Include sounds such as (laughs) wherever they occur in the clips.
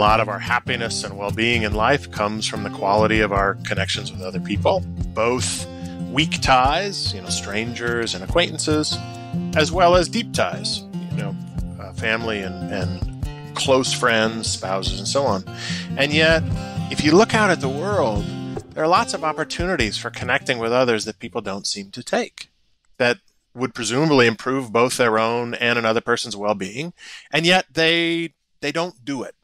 lot of our happiness and well being in life comes from the quality of our connections with other people, both weak ties, you know, strangers and acquaintances, as well as deep ties, you know, uh, family and, and close friends, spouses, and so on. And yet, if you look out at the world, there are lots of opportunities for connecting with others that people don't seem to take that would presumably improve both their own and another person's well-being and yet they they don't do it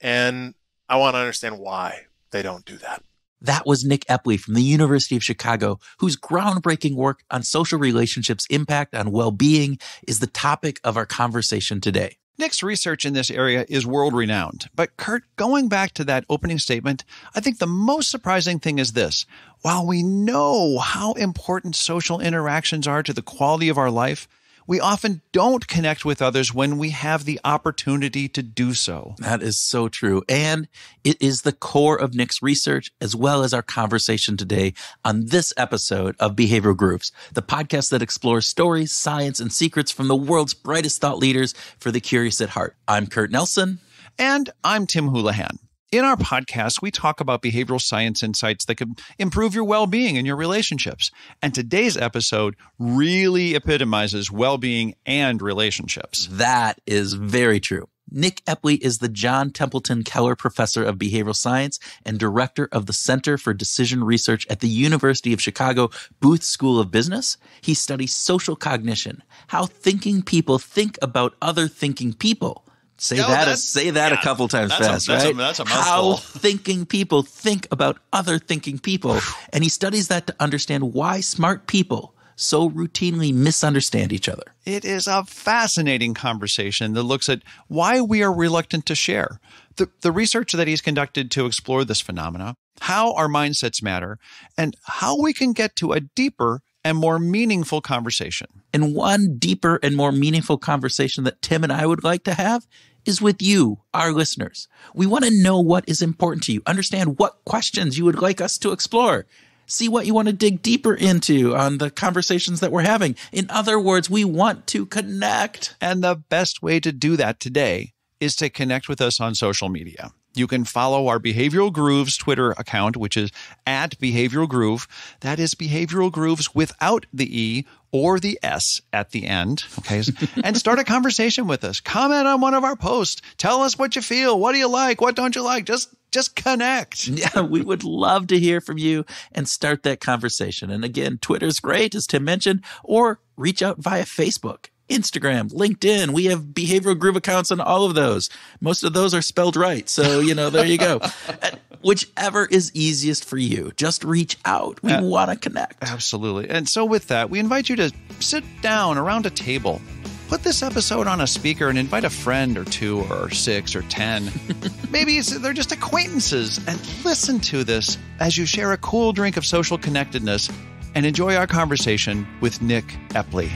and i want to understand why they don't do that that was Nick Epley from the University of Chicago, whose groundbreaking work on social relationships' impact on well being is the topic of our conversation today. Nick's research in this area is world renowned. But Kurt, going back to that opening statement, I think the most surprising thing is this. While we know how important social interactions are to the quality of our life, we often don't connect with others when we have the opportunity to do so. That is so true. And it is the core of Nick's research as well as our conversation today on this episode of Behavioral Grooves, the podcast that explores stories, science, and secrets from the world's brightest thought leaders for the curious at heart. I'm Kurt Nelson. And I'm Tim Houlihan. In our podcast, we talk about behavioral science insights that can improve your well being and your relationships. And today's episode really epitomizes well being and relationships. That is very true. Nick Epley is the John Templeton Keller Professor of Behavioral Science and Director of the Center for Decision Research at the University of Chicago Booth School of Business. He studies social cognition, how thinking people think about other thinking people Say that. A, say that yeah, a couple times fast, a, right? A, that's a mouthful. How thinking people think about other thinking people, and he studies that to understand why smart people so routinely misunderstand each other. It is a fascinating conversation that looks at why we are reluctant to share. The, the research that he's conducted to explore this phenomena, how our mindsets matter, and how we can get to a deeper and more meaningful conversation. And one deeper and more meaningful conversation that Tim and I would like to have is with you, our listeners. We want to know what is important to you, understand what questions you would like us to explore, see what you want to dig deeper into on the conversations that we're having. In other words, we want to connect. And the best way to do that today is to connect with us on social media. You can follow our Behavioral Grooves Twitter account, which is at Behavioral Groove. That is Behavioral Grooves without the E or the S at the end. Okay. (laughs) and start a conversation with us. Comment on one of our posts. Tell us what you feel. What do you like? What don't you like? Just just connect. (laughs) Yeah, we would love to hear from you and start that conversation. And again, Twitter's great, as Tim mentioned, or reach out via Facebook. Instagram, LinkedIn. We have behavioral groove accounts on all of those. Most of those are spelled right. So, you know, there you go. (laughs) Whichever is easiest for you, just reach out. We uh, want to connect. Absolutely. And so, with that, we invite you to sit down around a table. Put this episode on a speaker and invite a friend or two or six or 10. (laughs) Maybe they're just acquaintances and listen to this as you share a cool drink of social connectedness and enjoy our conversation with Nick Epley.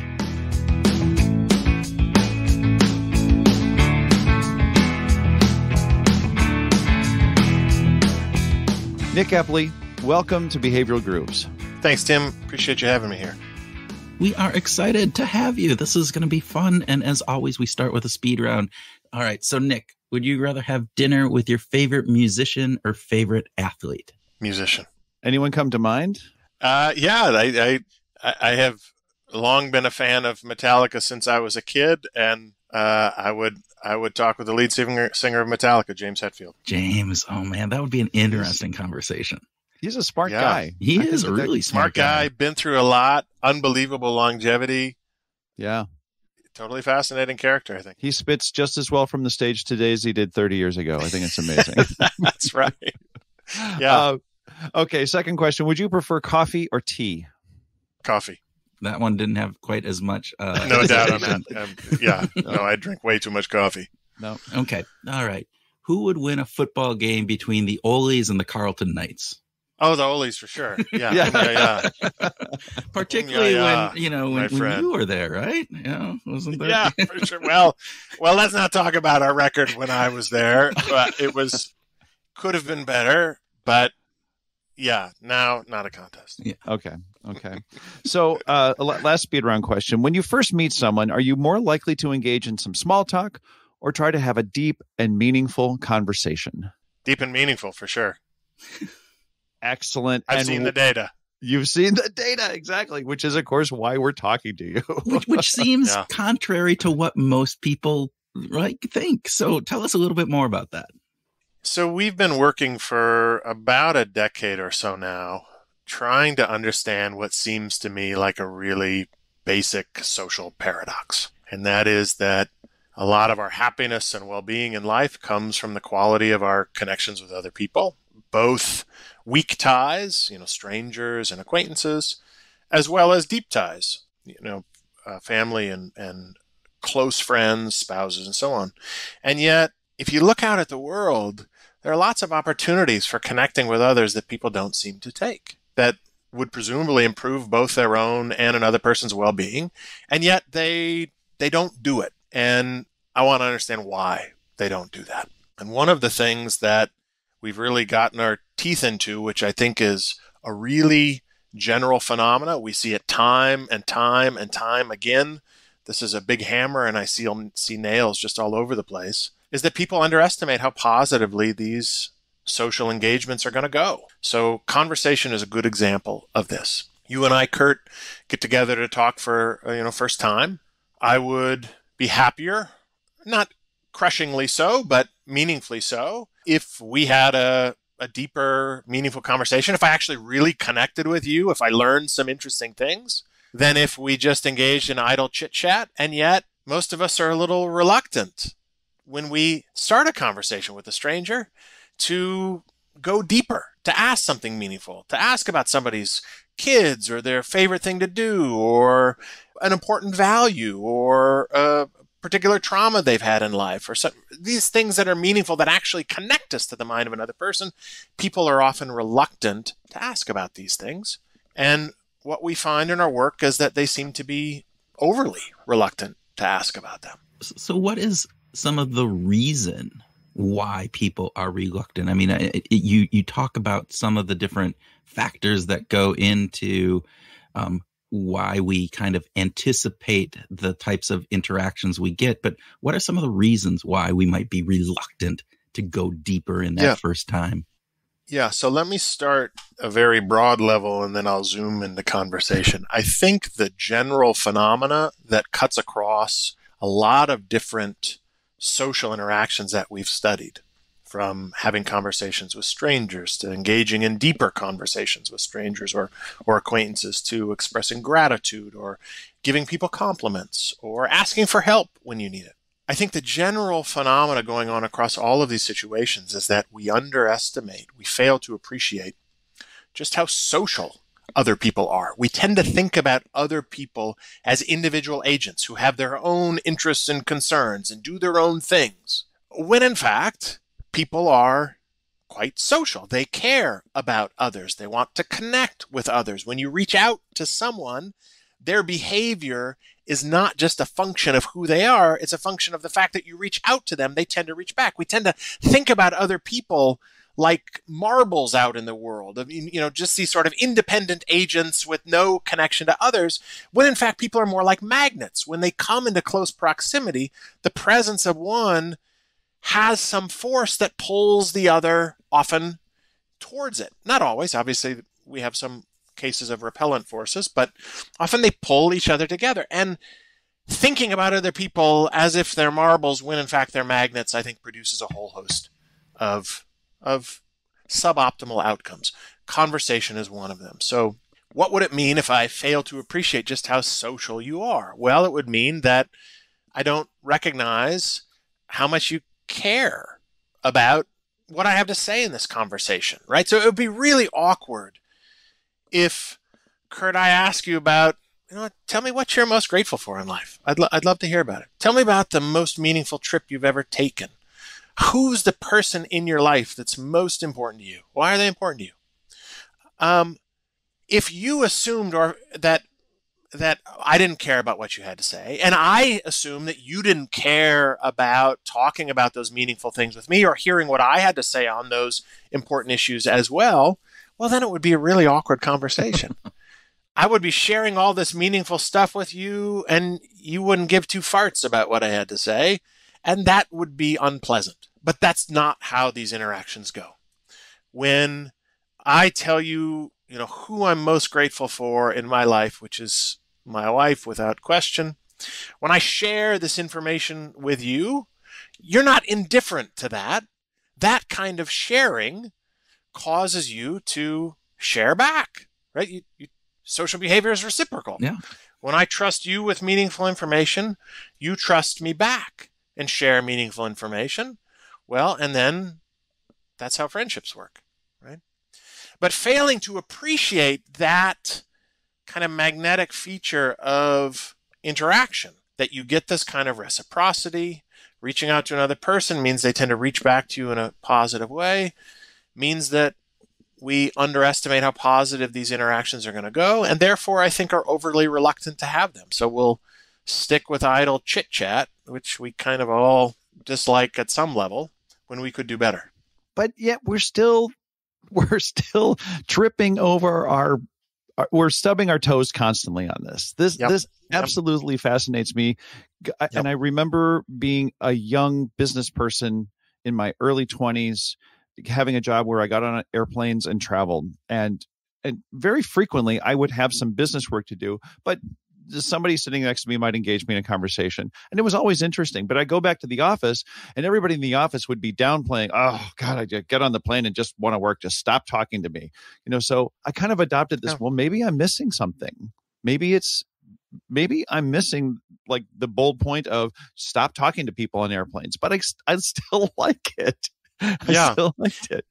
Nick Epley, welcome to Behavioral Grooves. Thanks, Tim. Appreciate you having me here. We are excited to have you. This is going to be fun. And as always, we start with a speed round. All right. So, Nick, would you rather have dinner with your favorite musician or favorite athlete? Musician. Anyone come to mind? Uh, yeah, I, I, I have long been a fan of Metallica since I was a kid, and uh, I would I would talk with the lead singer, singer of Metallica, James Hetfield. James, oh man, that would be an interesting conversation. He's a smart yeah. guy. He I is a really smart, guy. guy. Been through a lot. Unbelievable longevity. Yeah. Totally fascinating character, I think. He spits just as well from the stage today as he did 30 years ago. I think it's amazing. (laughs) That's right. Yeah. Uh, okay. Second question Would you prefer coffee or tea? Coffee that one didn't have quite as much. Uh, (laughs) no doubt on that. (laughs) Um, yeah, no, I drink way too much coffee. No. Okay. All right. Who would win a football game between the Oles and the Carleton Knights? Oh, the Oles for sure. (laughs) Yeah, yeah, yeah. yeah. Particularly yeah, when you know when, when, you were there, right? Yeah, wasn't there? Yeah, for sure. Well, well, let's not talk about our record when I was there. But it was could have been better. But yeah, now not a contest. Yeah. Okay. Okay. So, uh, last speed round question. When you first meet someone, are you more likely to engage in some small talk or try to have a deep and meaningful conversation. Deep and meaningful for sure. Excellent. I've and seen the data. You've seen the data, exactly, which is, of course, why we're talking to you. which, which (laughs) seems Yeah. contrary to what most people right think. So tell us a little bit more about that. So we've been working for about a decade or so now, trying to understand what seems to me like a really basic social paradox. And that is that a lot of our happiness and well being in life comes from the quality of our connections with other people, both weak ties, you know, strangers and acquaintances, as well as deep ties, you know, uh, family and, and close friends, spouses, and so on. And yet, if you look out at the world, there are lots of opportunities for connecting with others that people don't seem to take that would presumably improve both their own and another person's well-being and yet they they don't do it. And i want to understand why they don't do that. And one of the things that we've really gotten our teeth into which i think is a really general phenomena we see it time and time and time again. This is a big hammer and i see see nails just all over the place is that people underestimate how positively these social engagements are going to go. So, conversation is a good example of this. You and I, Kurt, get together to talk for uh, you know first time. I would be happier, not crushingly so, but meaningfully so, if we had a a deeper, meaningful conversation. If I actually really connected with you, if I learned some interesting things, than if we just engaged in idle chit chat. And yet, most of us are a little reluctant when we start a conversation with a stranger to go deeper, to ask something meaningful, to ask about somebody's kids or their favorite thing to do or an important value or a particular trauma they've had in life or some, these things that are meaningful that actually connect us to the mind of another person. People are often reluctant to ask about these things. And what we find in our work is that they seem to be overly reluctant to ask about them. So, what is some of the reason why people are reluctant? I mean, it, it, you you talk about some of the different factors that go into um, why we kind of anticipate the types of interactions we get, but what are some of the reasons why we might be reluctant to go deeper in that Yeah. first time? Yeah, so let me start a very broad level and then I'll zoom into conversation. I think the general phenomena that cuts across a lot of different social interactions that we've studied, from having conversations with strangers to engaging in deeper conversations with strangers or, or acquaintances to expressing gratitude or giving people compliments or asking for help when you need it. I think the general phenomena going on across all of these situations is that we underestimate, we fail to appreciate just how social other people are. We tend to think about other people as individual agents who have their own interests and concerns and do their own things, when in fact, people are quite social. They care about others, they want to connect with others. When you reach out to someone, their behavior is not just a function of who they are, it's a function of the fact that you reach out to them, they tend to reach back. We tend to think about other people like marbles out in the world. I mean, you know, just these sort of independent agents with no connection to others, when in fact people are more like magnets. When they come into close proximity, the presence of one has some force that pulls the other often towards it. Not always, obviously, we have some cases of repellent forces, but often they pull each other together. And thinking about other people as if they're marbles when in fact they're magnets, I think produces a whole host of of suboptimal outcomes. Conversation is one of them. So what would it mean if I fail to appreciate just how social you are? Well, it would mean that I don't recognize how much you care about what I have to say in this conversation, right? So it would be really awkward if, Kurt, I ask you about, you know, tell me what you're most grateful for in life. I'd, lo- I'd love to hear about it. Tell me about the most meaningful trip you've ever taken. Who's the person in your life that's most important to you? Why are they important to you? Um, if you assumed or that that I didn't care about what you had to say, and I assume that you didn't care about talking about those meaningful things with me or hearing what I had to say on those important issues as well, well, then it would be a really awkward conversation. (laughs) I would be sharing all this meaningful stuff with you, and you wouldn't give two farts about what I had to say. And that would be unpleasant. But that's not how these interactions go. When I tell you, you know, who I'm most grateful for in my life, which is my wife without question, when I share this information with you, you're not indifferent to that. That kind of sharing causes you to share back, right? You, you, social behavior is reciprocal. Yeah. When I trust you with meaningful information, you trust me back and share meaningful information. Well, and then that's how friendships work, right? But failing to appreciate that kind of magnetic feature of interaction, that you get this kind of reciprocity, reaching out to another person means they tend to reach back to you in a positive way, means that we underestimate how positive these interactions are going to go, and therefore I think are overly reluctant to have them. So we'll stick with idle chit chat, which we kind of all dislike at some level, when we could do better. But yet we're still (laughs) we're still tripping over our we're stubbing our toes constantly on this. This yep. this absolutely yep. fascinates me, yep. and I remember being a young business person in my early twenties, having a job where I got on airplanes and traveled, and and very frequently I would have some business work to do, but somebody sitting next to me might engage me in a conversation. And it was always interesting. But I go back to the office and everybody in the office would be downplaying, oh, God, I get on the plane and just want to work. Just stop talking to me. You know, so I kind of adopted this. Yeah. Well, maybe I'm missing something. Maybe it's, maybe I'm missing like the bold point of stop talking to people on airplanes, but I, I still (laughs) like it. I yeah. still liked it.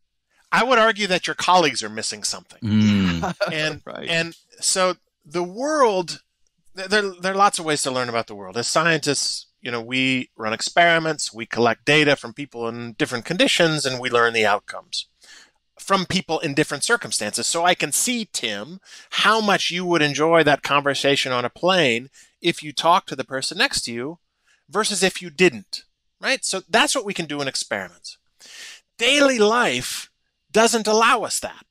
I would argue that your colleagues are missing something. (laughs) Mm. and, right. and so the world there, there are lots of ways to learn about the world. As scientists, you know, we run experiments, we collect data from people in different conditions, and we learn the outcomes from people in different circumstances. So I can see, Tim, how much you would enjoy that conversation on a plane if you talked to the person next to you versus if you didn't, right? So that's what we can do in experiments. Daily life doesn't allow us that.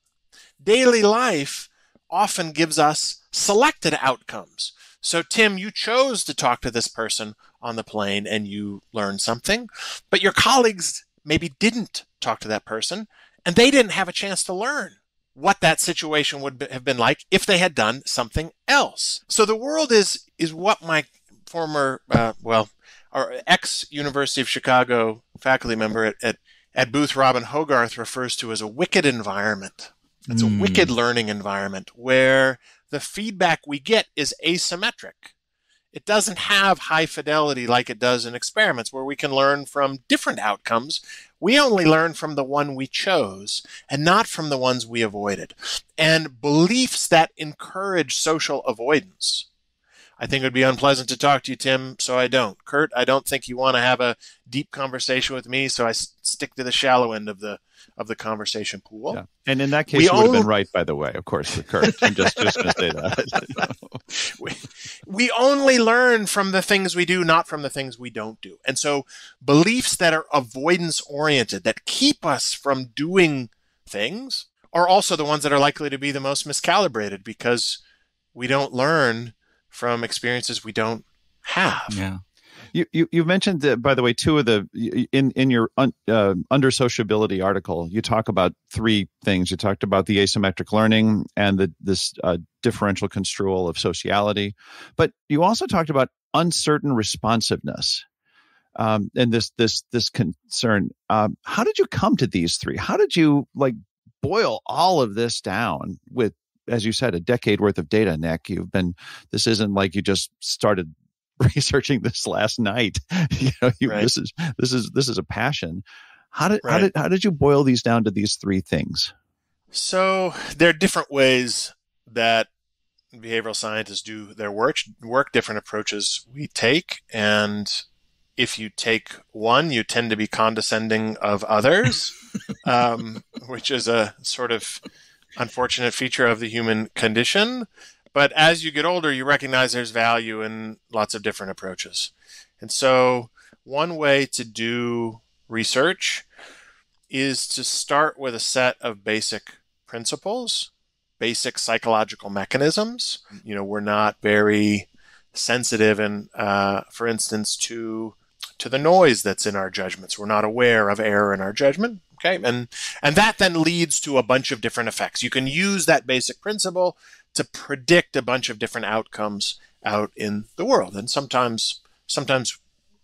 Daily life often gives us selected outcomes. So, Tim, you chose to talk to this person on the plane and you learned something, but your colleagues maybe didn't talk to that person and they didn't have a chance to learn what that situation would have been like if they had done something else. So the world is is what my former uh, well our ex University of Chicago faculty member at, at, at Booth Robin Hogarth refers to as a wicked environment. It's mm. a wicked learning environment where the feedback we get is asymmetric. It doesn't have high fidelity like it does in experiments where we can learn from different outcomes. We only learn from the one we chose and not from the ones we avoided. And beliefs that encourage social avoidance. I think it would be unpleasant to talk to you, Tim, so I don't. Kurt, I don't think you want to have a deep conversation with me, so I stick to the shallow end of the of the conversation pool. Yeah. And in that case, we you would have been right, by the way, of course, Kurt. I'm just, just going to say that. we, (laughs) (laughs) we only learn from the things we do, not from the things we don't do. And so beliefs that are avoidance oriented, that keep us from doing things, are also the ones that are likely to be the most miscalibrated because we don't learn from experiences we don't have. Yeah. You, you, you mentioned that, by the way, two of the in in your un, uh, under sociability article, you talk about three things. You talked about the asymmetric learning and the this uh, differential construal of sociality, but you also talked about uncertain responsiveness. Um, and this this this concern. Um, how did you come to these three? How did you like boil all of this down with as you said, a decade worth of data, Nick. You've been, this isn't like you just started (laughs) researching this last night. (laughs) you know, you, right. this is this is this is a passion. How did right. how did how did you boil these down to these three things? So there are different ways that behavioral scientists do their work. Work different approaches we take, and if you take one, you tend to be condescending of others, (laughs) um, which is a sort of unfortunate feature of the human condition. But as you get older, you recognize there's value in lots of different approaches. And so, one way to do research is to start with a set of basic principles, basic psychological mechanisms. You know, we're not very sensitive, and uh, for instance, to to the noise that's in our judgments. We're not aware of error in our judgment. Okay. And, and that then leads to a bunch of different effects. You can use that basic principle to predict a bunch of different outcomes out in the world. And sometimes, sometimes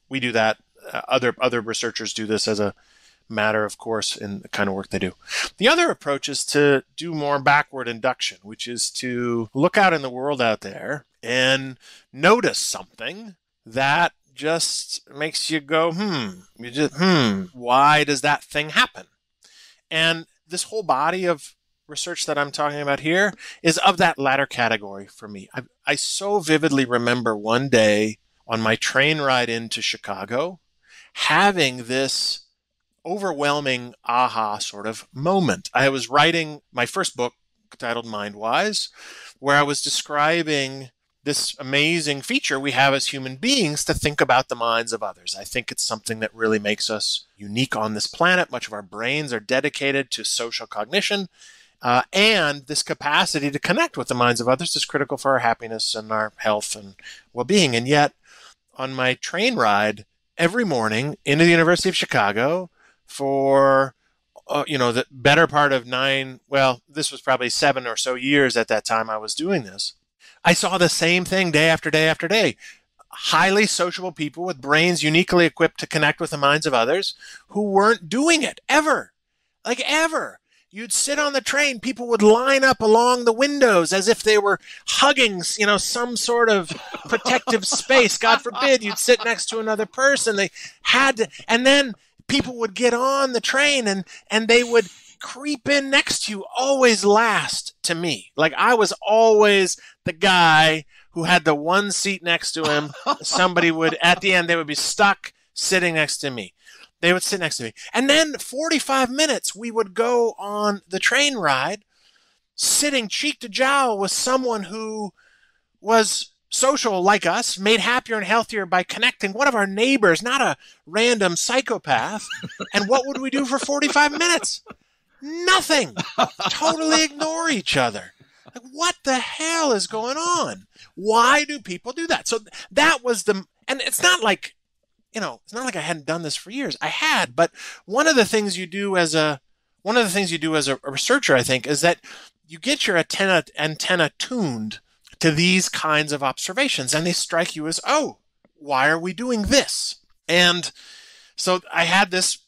we do that. Uh, other, other researchers do this as a matter, of course, in the kind of work they do. The other approach is to do more backward induction, which is to look out in the world out there and notice something that just makes you go, hmm, you just, hmm, why does that thing happen? And this whole body of research that I'm talking about here is of that latter category for me. I, I so vividly remember one day on my train ride into Chicago having this overwhelming aha sort of moment. I was writing my first book titled Mindwise, where I was describing this amazing feature we have as human beings to think about the minds of others. I think it's something that really makes us unique on this planet. Much of our brains are dedicated to social cognition. Uh, and this capacity to connect with the minds of others is critical for our happiness and our health and well being. And yet, on my train ride every morning into the University of Chicago for uh, you know the better part of nine well this was probably seven or so years at that time i was doing this I saw the same thing day after day after day. Highly sociable people with brains uniquely equipped to connect with the minds of others who weren't doing it ever. Like ever. You'd sit on the train, people would line up along the windows as if they were hugging, you know, some sort of protective space. God forbid you'd sit next to another person. They had to, and then people would get on the train and, and they would creep in next to you always last to me. Like I was always the guy who had the one seat next to him. Somebody would, at the end, they would be stuck sitting next to me. They would sit next to me. And then 45 minutes, we would go on the train ride, sitting cheek to jowl with someone who was social like us, made happier and healthier by connecting one of our neighbors, not a random psychopath. (laughs) and what would we do for 45 minutes? Nothing. totally ignore each other. Like, what the hell is going on? Why do people do that? So that was the, and it's not like, you know, it's not like I hadn't done this for years. I had, but one of the things you do as a, one of the things you do as a, a researcher, I think, is that you get your antenna, antenna tuned to these kinds of observations and they strike you as, oh, why are we doing this? And so I had this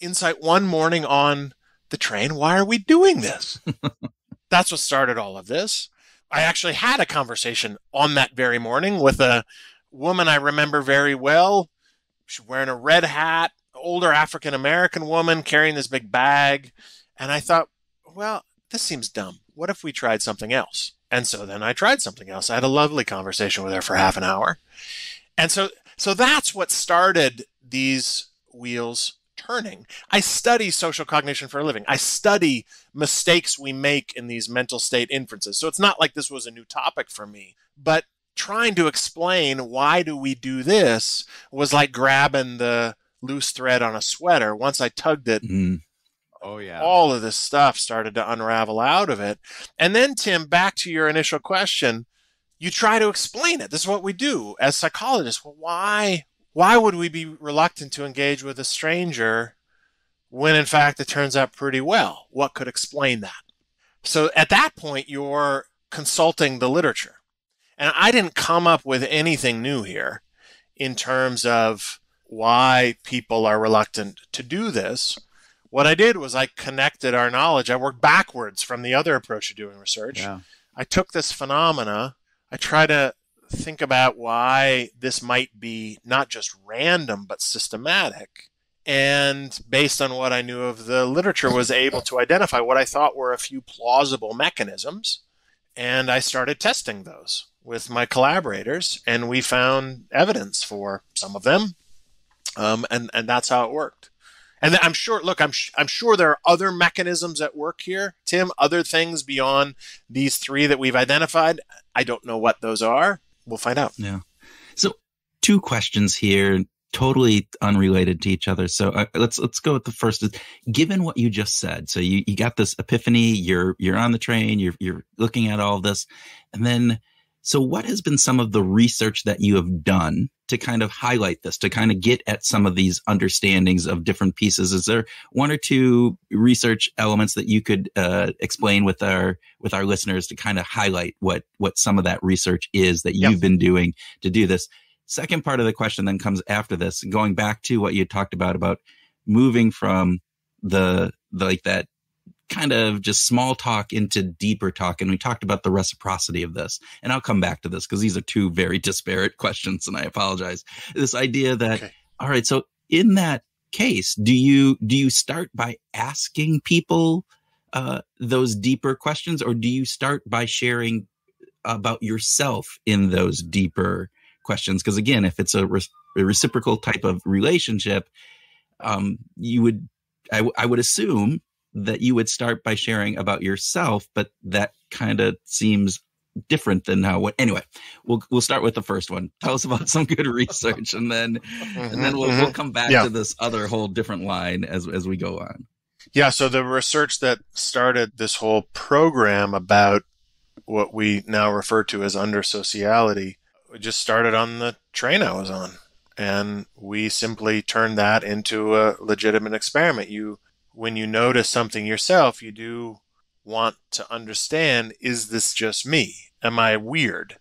insight one morning on the train. Why are we doing this? (laughs) That's what started all of this. I actually had a conversation on that very morning with a woman I remember very well. She's wearing a red hat, older African American woman carrying this big bag. And I thought, well, this seems dumb. What if we tried something else? And so then I tried something else. I had a lovely conversation with her for half an hour. And so so that's what started these wheels turning. I study social cognition for a living. I study mistakes we make in these mental state inferences. So it's not like this was a new topic for me, but trying to explain why do we do this was like grabbing the loose thread on a sweater. Once I tugged it, mm. oh yeah, all of this stuff started to unravel out of it. And then Tim, back to your initial question, you try to explain it. This is what we do as psychologists. Well, why why would we be reluctant to engage with a stranger when in fact it turns out pretty well? What could explain that? So at that point, you're consulting the literature. And I didn't come up with anything new here in terms of why people are reluctant to do this. What I did was I connected our knowledge. I worked backwards from the other approach to doing research. Yeah. I took this phenomena, I try to think about why this might be not just random but systematic and based on what i knew of the literature was able to identify what i thought were a few plausible mechanisms and i started testing those with my collaborators and we found evidence for some of them um, and and that's how it worked and i'm sure look i'm i'm sure there are other mechanisms at work here tim other things beyond these three that we've identified i don't know what those are we'll find out. Yeah. So two questions here, totally unrelated to each other. So uh, let's let's go with the first. Given what you just said, so you, you got this epiphany. You're you're on the train. You're you're looking at all this, and then So, what has been some of the research that you have done to kind of highlight this, to kind of get at some of these understandings of different pieces? Is there one or two research elements that you could uh, explain with our with our listeners to kind of highlight what what some of that research is that you've yep. been doing to do this? Second part of the question then comes after this, going back to what you talked about about moving from the, the like that kind of just small talk into deeper talk. And we talked about the reciprocity of this. And I'll come back to this because these are two very (laughs) disparate questions. And I apologize. This idea that, okay. all right, so in that case, do you, do you start by asking people, uh, those deeper questions or do you start by sharing about yourself in those deeper questions? Because again, if it's a, re- a reciprocal type of relationship, um, you would, I, w- I would assume that you would start by sharing about yourself, but that kind of seems different than how what anyway we'll we'll start with the first one tell us about some good research and then mm-hmm, and then we'll, mm-hmm. we'll come back yeah. to this other whole different line as as we go on yeah so the research that started this whole program about what we now refer to as under sociality just started on the train i was on and we simply turned that into a legitimate experiment you when you notice something yourself, you do want to understand is this just me? Am I weird?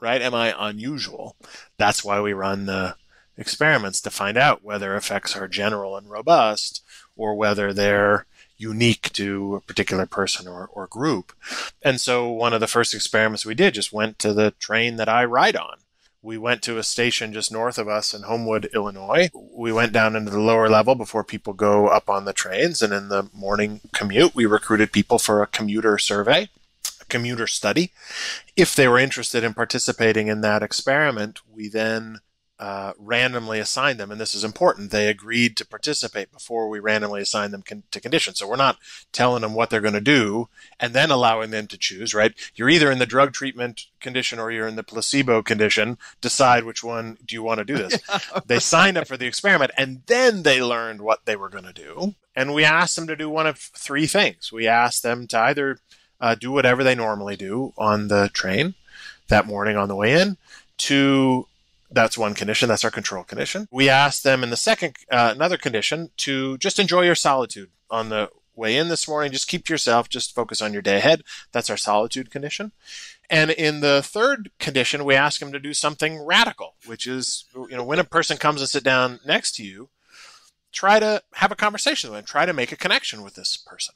Right? Am I unusual? That's why we run the experiments to find out whether effects are general and robust or whether they're unique to a particular person or, or group. And so one of the first experiments we did just went to the train that I ride on we went to a station just north of us in Homewood, Illinois. We went down into the lower level before people go up on the trains. And in the morning commute, we recruited people for a commuter survey, a commuter study. If they were interested in participating in that experiment, we then uh, randomly assigned them, and this is important. They agreed to participate before we randomly assigned them con- to conditions. So we're not telling them what they're going to do and then allowing them to choose. Right? You're either in the drug treatment condition or you're in the placebo condition. Decide which one do you want to do this. (laughs) yeah. They signed up for the experiment, and then they learned what they were going to do. And we asked them to do one of three things. We asked them to either uh, do whatever they normally do on the train that morning on the way in, to that's one condition. That's our control condition. We asked them in the second, uh, another condition to just enjoy your solitude on the way in this morning. Just keep to yourself. Just focus on your day ahead. That's our solitude condition. And in the third condition, we ask them to do something radical, which is, you know, when a person comes and sit down next to you, try to have a conversation with them, try to make a connection with this person.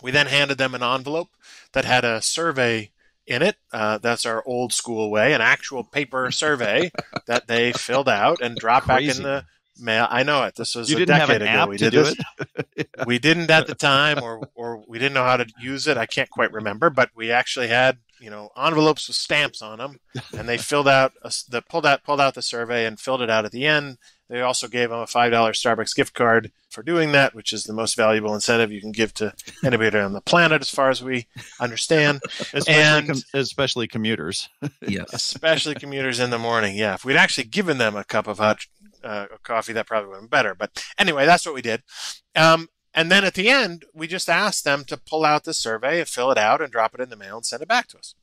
We then handed them an envelope that had a survey in it. Uh, that's our old school way, an actual paper (laughs) survey that they filled out and dropped Crazy. back in the mail. I know it. This was you a decade ago. we did this. (laughs) yeah. We didn't at the (laughs) time, or or we didn't know how to use it. I can't quite remember, but we actually had you know envelopes with stamps on them, and they filled out a, the pulled out pulled out the survey and filled it out at the end. They also gave them a $5 Starbucks gift card for doing that, which is the most valuable incentive you can give to (laughs) anybody on the planet, as far as we understand. especially, and com- especially commuters. (laughs) yes. Especially commuters in the morning. Yeah. If we'd actually given them a cup of hot uh, coffee, that probably would have been better. But anyway, that's what we did. Um, and then at the end, we just asked them to pull out the survey and fill it out and drop it in the mail and send it back to us.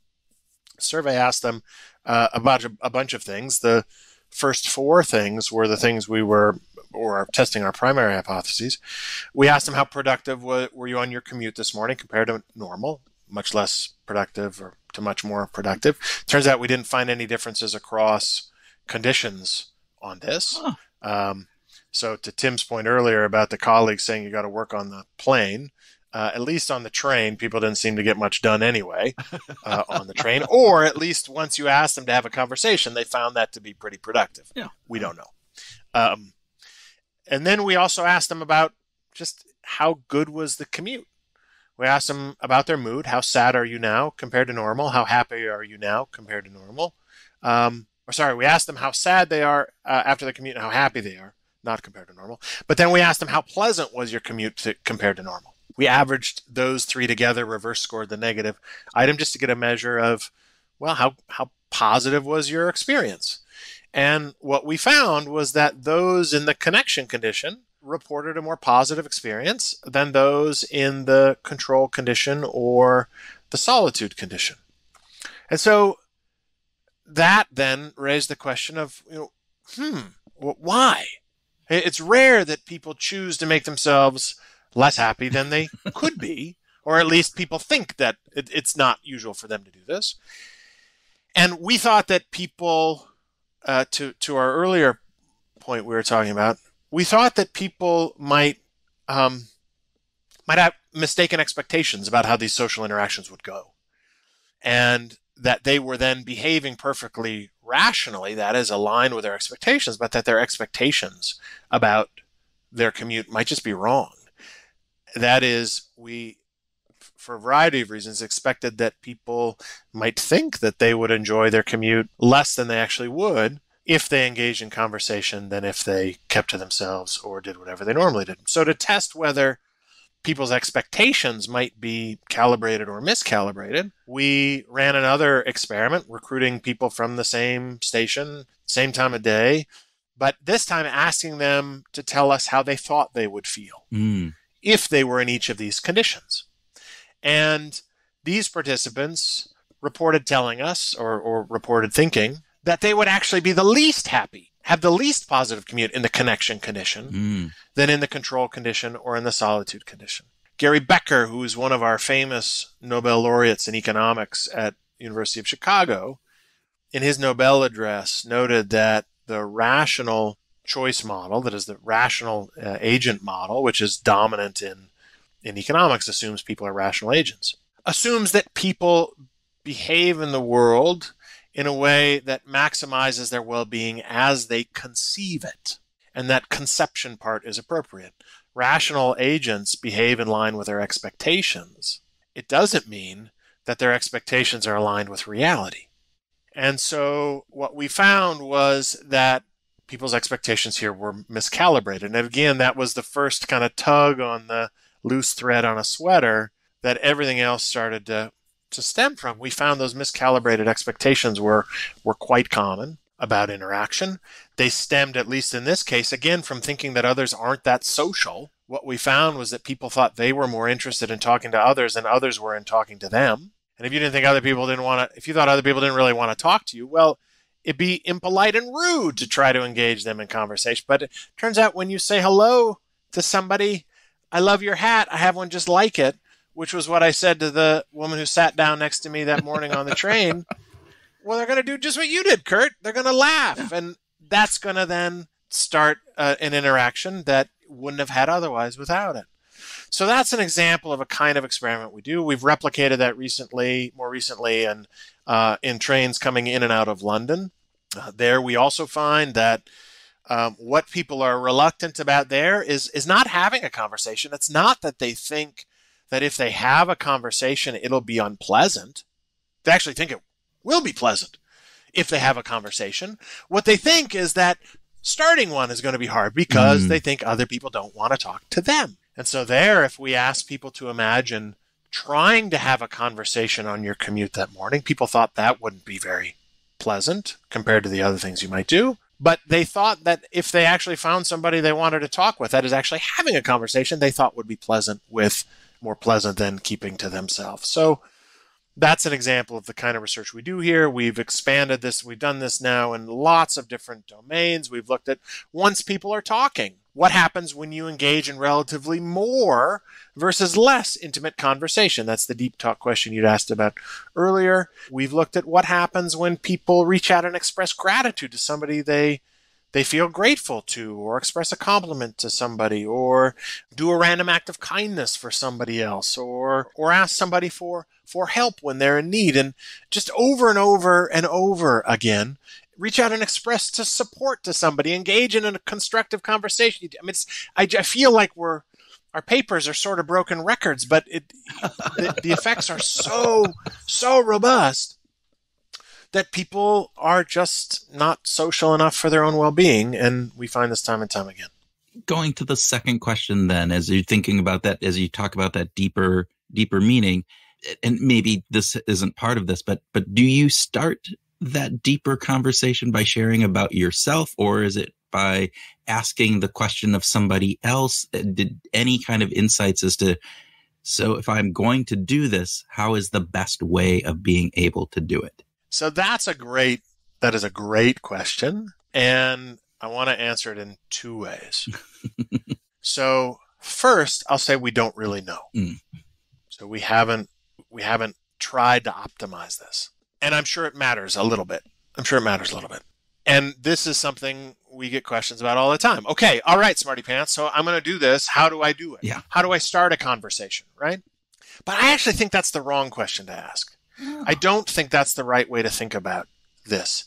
The survey asked them uh, about a, a bunch of things. The first four things were the things we were or testing our primary hypotheses. We asked them how productive were you on your commute this morning compared to normal, much less productive or to much more productive. Turns out we didn't find any differences across conditions on this. Huh. Um, so to Tim's point earlier about the colleagues saying you got to work on the plane, uh, at least on the train, people didn't seem to get much done anyway uh, on the train. (laughs) Or at least once you asked them to have a conversation, they found that to be pretty productive. Yeah. We don't know. Um, and then we also asked them about just how good was the commute. We asked them about their mood. How sad are you now compared to normal? How happy are you now compared to normal? Um, or sorry, we asked them how sad they are uh, after the commute and how happy they are, not compared to normal. But then we asked them how pleasant was your commute to, compared to normal we averaged those three together, reverse scored the negative item just to get a measure of, well, how, how positive was your experience? And what we found was that those in the connection condition reported a more positive experience than those in the control condition or the solitude condition. And so that then raised the question of, you know, hmm, why? It's rare that people choose to make themselves less happy than they (laughs) could be, or at least people think that it, it's not usual for them to do this. And we thought that people, uh, to to our earlier point we were talking about, we thought that people might um, might have mistaken expectations about how these social interactions would go, and that they were then behaving perfectly rationally, that is aligned with their expectations, but that their expectations about their commute might just be wrong. That is, we, for a variety of reasons, expected that people might think that they would enjoy their commute less than they actually would if they engaged in conversation than if they kept to themselves or did whatever they normally did. So to test whether people's expectations might be calibrated or miscalibrated, we ran another experiment recruiting people from the same station, same time of day, but this time asking them to tell us how they thought they would feel mm. If they were in each of these conditions. And these participants reported telling us or, or reported thinking that they would actually be the least happy have the least positive commute in the connection condition mm. than in the control condition or in the solitude condition. Gary Becker, who is one of our famous Nobel laureates in economics at University of Chicago, in his Nobel address noted that the rational choice model, that is the rational uh, agent model, which is dominant in, in economics, assumes people are rational agents, assumes that people behave in the world in a way that maximizes their well being as they conceive it. And that conception part is appropriate. Rational agents behave in line with their expectations. It doesn't mean that their expectations are aligned with reality. And so what we found was that people's expectations here were miscalibrated. And again, that was the first kind of tug on the loose thread on a sweater that everything else started to to stem from. We found those miscalibrated expectations were were quite common about interaction. They stemmed, at least in this case, again from thinking that others aren't that social. What we found was that people thought they were more interested in talking to others than others were in talking to them. And if you didn't think other people didn't want to, if you thought other people didn't really want to talk to you, well, it'd be impolite and rude to try to engage them in conversation. But it turns out when you say hello to somebody, I love your hat, I have one just like it, which was what I said to the woman who sat down next to me that morning on the (laughs) train. well, they're going to do just what you did, Kurt. They're going to laugh. And that's going to then start uh, an interaction that wouldn't have had otherwise without it. So that's an example of a kind of experiment we do. We've replicated that recently, more recently, and uh, in trains coming in and out of London. Uh, there, we also find that um, what people are reluctant about there is is not having a conversation. It's not that they think that if they have a conversation, it'll be unpleasant. They actually think it will be pleasant if they have a conversation. What they think is that starting one is going to be hard because mm. they think other people don't want to talk to them. And so there, if we ask people to imagine trying to have a conversation on your commute that morning, people thought that wouldn't be very pleasant compared to the other things you might do. But they thought that if they actually found somebody they wanted to talk with, that is actually having a conversation, they thought would be pleasant with more pleasant than keeping to themselves. So that's an example of the kind of research we do here. We've expanded this, we've done this now in lots of different domains. We've looked at once people are talking, what happens when you engage in relatively more versus less intimate conversation? That's the deep talk question you'd asked about earlier. We've looked at what happens when people reach out and express gratitude to somebody they they feel grateful to, or express a compliment to somebody, or do a random act of kindness for somebody else, or or ask somebody for for help when they're in need, and just over and over and over again, reach out and express to support to somebody, engage in a constructive conversation. I mean, I, I feel like we're our papers are sort of broken records, but it, (laughs) the, the effects are so so robust that people are just not social enough for their own well-being and we find this time and time again going to the second question then as you're thinking about that as you talk about that deeper deeper meaning and maybe this isn't part of this but but do you start that deeper conversation by sharing about yourself or is it by asking the question of somebody else did any kind of insights as to so if i'm going to do this how is the best way of being able to do it so that's a great That is a great question. And I want to answer it in two ways. (laughs) so, first, I'll say we don't really know. Mm. So we haven't we haven't tried to optimize this. And I'm sure it matters a little bit. I'm sure it matters a little bit. And this is something we get questions about all the time. Okay, all right, smarty pants. So I'm going to do this. How do I do it? Yeah. How do I start a conversation, right? But I actually think that's the wrong question to ask. I don't think that's the right way to think about this.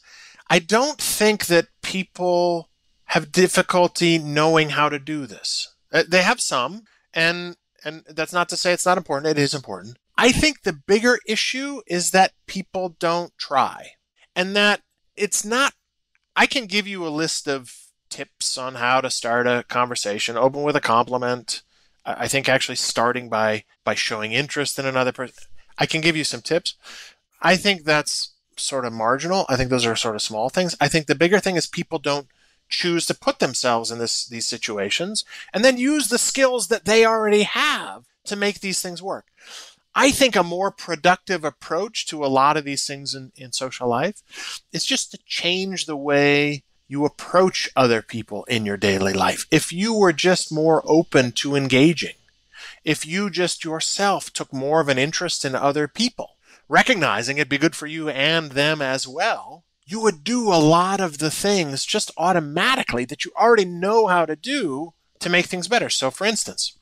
I don't think that people have difficulty knowing how to do this. Uh, They have some, and and that's not to say it's not important. It is important. I think the bigger issue is that people don't try, and that it's not. I can give you a list of tips on how to start a conversation. Open with a compliment. I think actually starting by by showing interest in another person. I can give you some tips. I think that's sort of marginal. I think those are sort of small things. I think the bigger thing is people don't choose to put themselves in this these situations and then use the skills that they already have to make these things work. I think a more productive approach to a lot of these things in, in social life is just to change the way you approach other people in your daily life. If you were just more open to engaging, if you just yourself took more of an interest in other people, recognizing it'd be good for you and them as well, you would do a lot of the things just automatically that you already know how to do to make things better. So, for instance,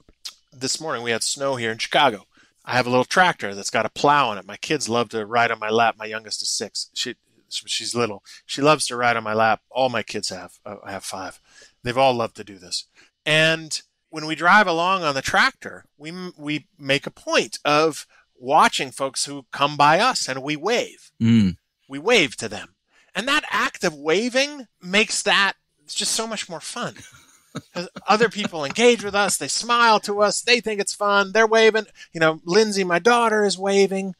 this morning we had snow here in Chicago. I have a little tractor that's got a plow on it. My kids love to ride on my lap. My youngest is six. She she's little. She loves to ride on my lap. All my kids have. Uh, I have five. They've all loved to do this. And when we drive along on the tractor, we we make a point of watching folks who come by us and we wave. Mm. We wave to them. And that act of waving makes that it's just so much more fun. Other people engage with us, they smile to us, they think it's fun, they're waving. You know, Lindsay, my daughter, is waving.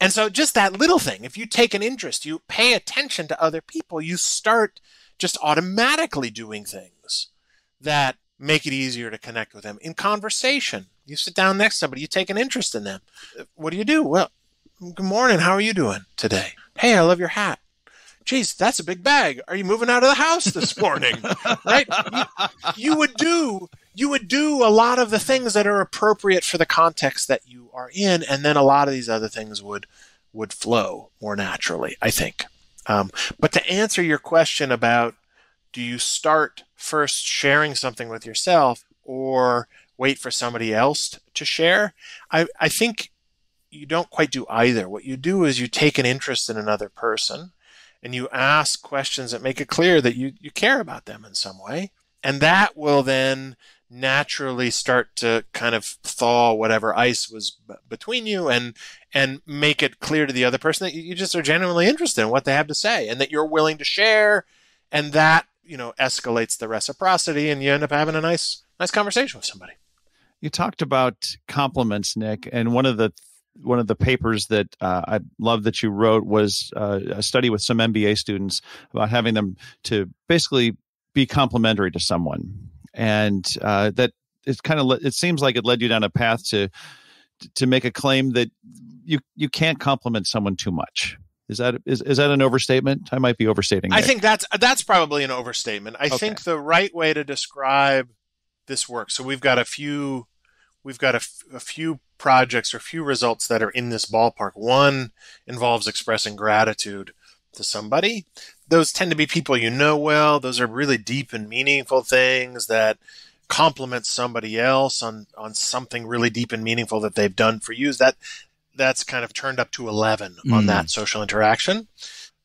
And so just that little thing, if you take an interest, you pay attention to other people, you start just automatically doing things that make it easier to connect with them. In conversation, you sit down next to somebody, you take an interest in them. What do you do? Well, good morning. How are you doing today? Hey, I love your hat. Geez, that's a big bag. Are you moving out of the house this morning? (laughs) right? You, you would do you would do a lot of the things that are appropriate for the context that you are in, and then a lot of these other things would would flow more naturally. I think. Um, but to answer your question about do you start first sharing something with yourself or wait for somebody else to share? I, I think you don't quite do either. What you do is you take an interest in another person and you ask questions that make it clear that you, you care about them in some way. And that will then naturally start to kind of thaw whatever ice was b- between you and and make it clear to the other person that you just are genuinely interested in what they have to say and that you're willing to share and that you know escalates the reciprocity and you end up having a nice nice conversation with somebody You talked about compliments, Nick, and one of the one of the papers that uh, I love that you wrote was uh, a study with some MBA students about having them to basically be complimentary to someone, and uh, that it's kind of le- it seems like it led you down a path to to make a claim that you you can't compliment someone too much. Is that is is that an overstatement? I might be overstating. I think that's that's probably an overstatement. I Okay. think the right way to describe this work. So we've got a few, we've got a, f- a few projects or a few results that are in this ballpark. One involves expressing gratitude to somebody. Those tend to be people you know well. Those are really deep and meaningful things that compliment somebody else on on something really deep and meaningful that they've done for you. That that's kind of turned up to 11 on Mm. that social interaction.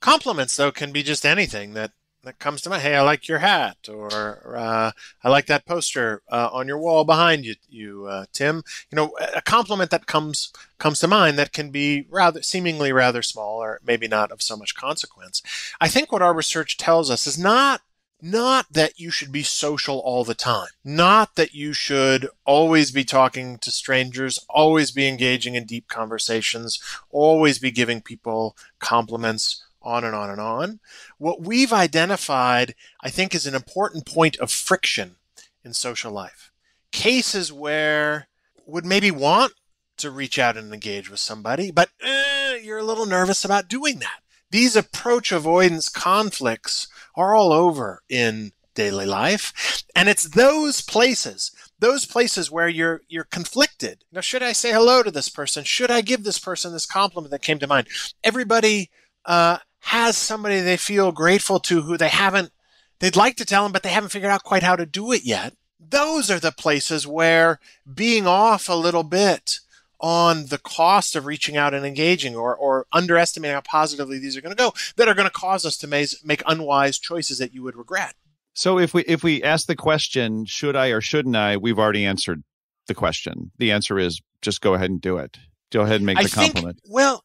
Compliments, though, can be just anything that, that comes to mind. Hey, I like your hat, or uh, I like that poster uh, on your wall behind you, you uh, Tim. You know, a compliment that comes comes to mind that can be rather seemingly rather small, or maybe not of so much consequence. I think what our research tells us is not not that you should be social all the time. Not that you should always be talking to strangers, always be engaging in deep conversations, always be giving people compliments, on and on and on. What we've identified, I think, is an important point of friction in social life. Cases where would maybe want to reach out and engage with somebody, but eh, you're a little nervous about doing that. these approach avoidance conflicts are all over in daily life. And it's those places, those places where you're you're conflicted. Know, should I say hello to this person? Should I give this person this compliment that came to mind? Everybody uh, has somebody they feel grateful to who they haven't they'd like to tell them, but they haven't figured out quite how to do it yet. Those are the places where being off a little bit on the cost of reaching out and engaging or, or underestimating how positively these are going to go that are going to cause us to make unwise choices that you would regret. So if we if we ask the question, should I or shouldn't I, we've already answered the question. The answer is just go ahead and do it. Go ahead and make the think, compliment. Well,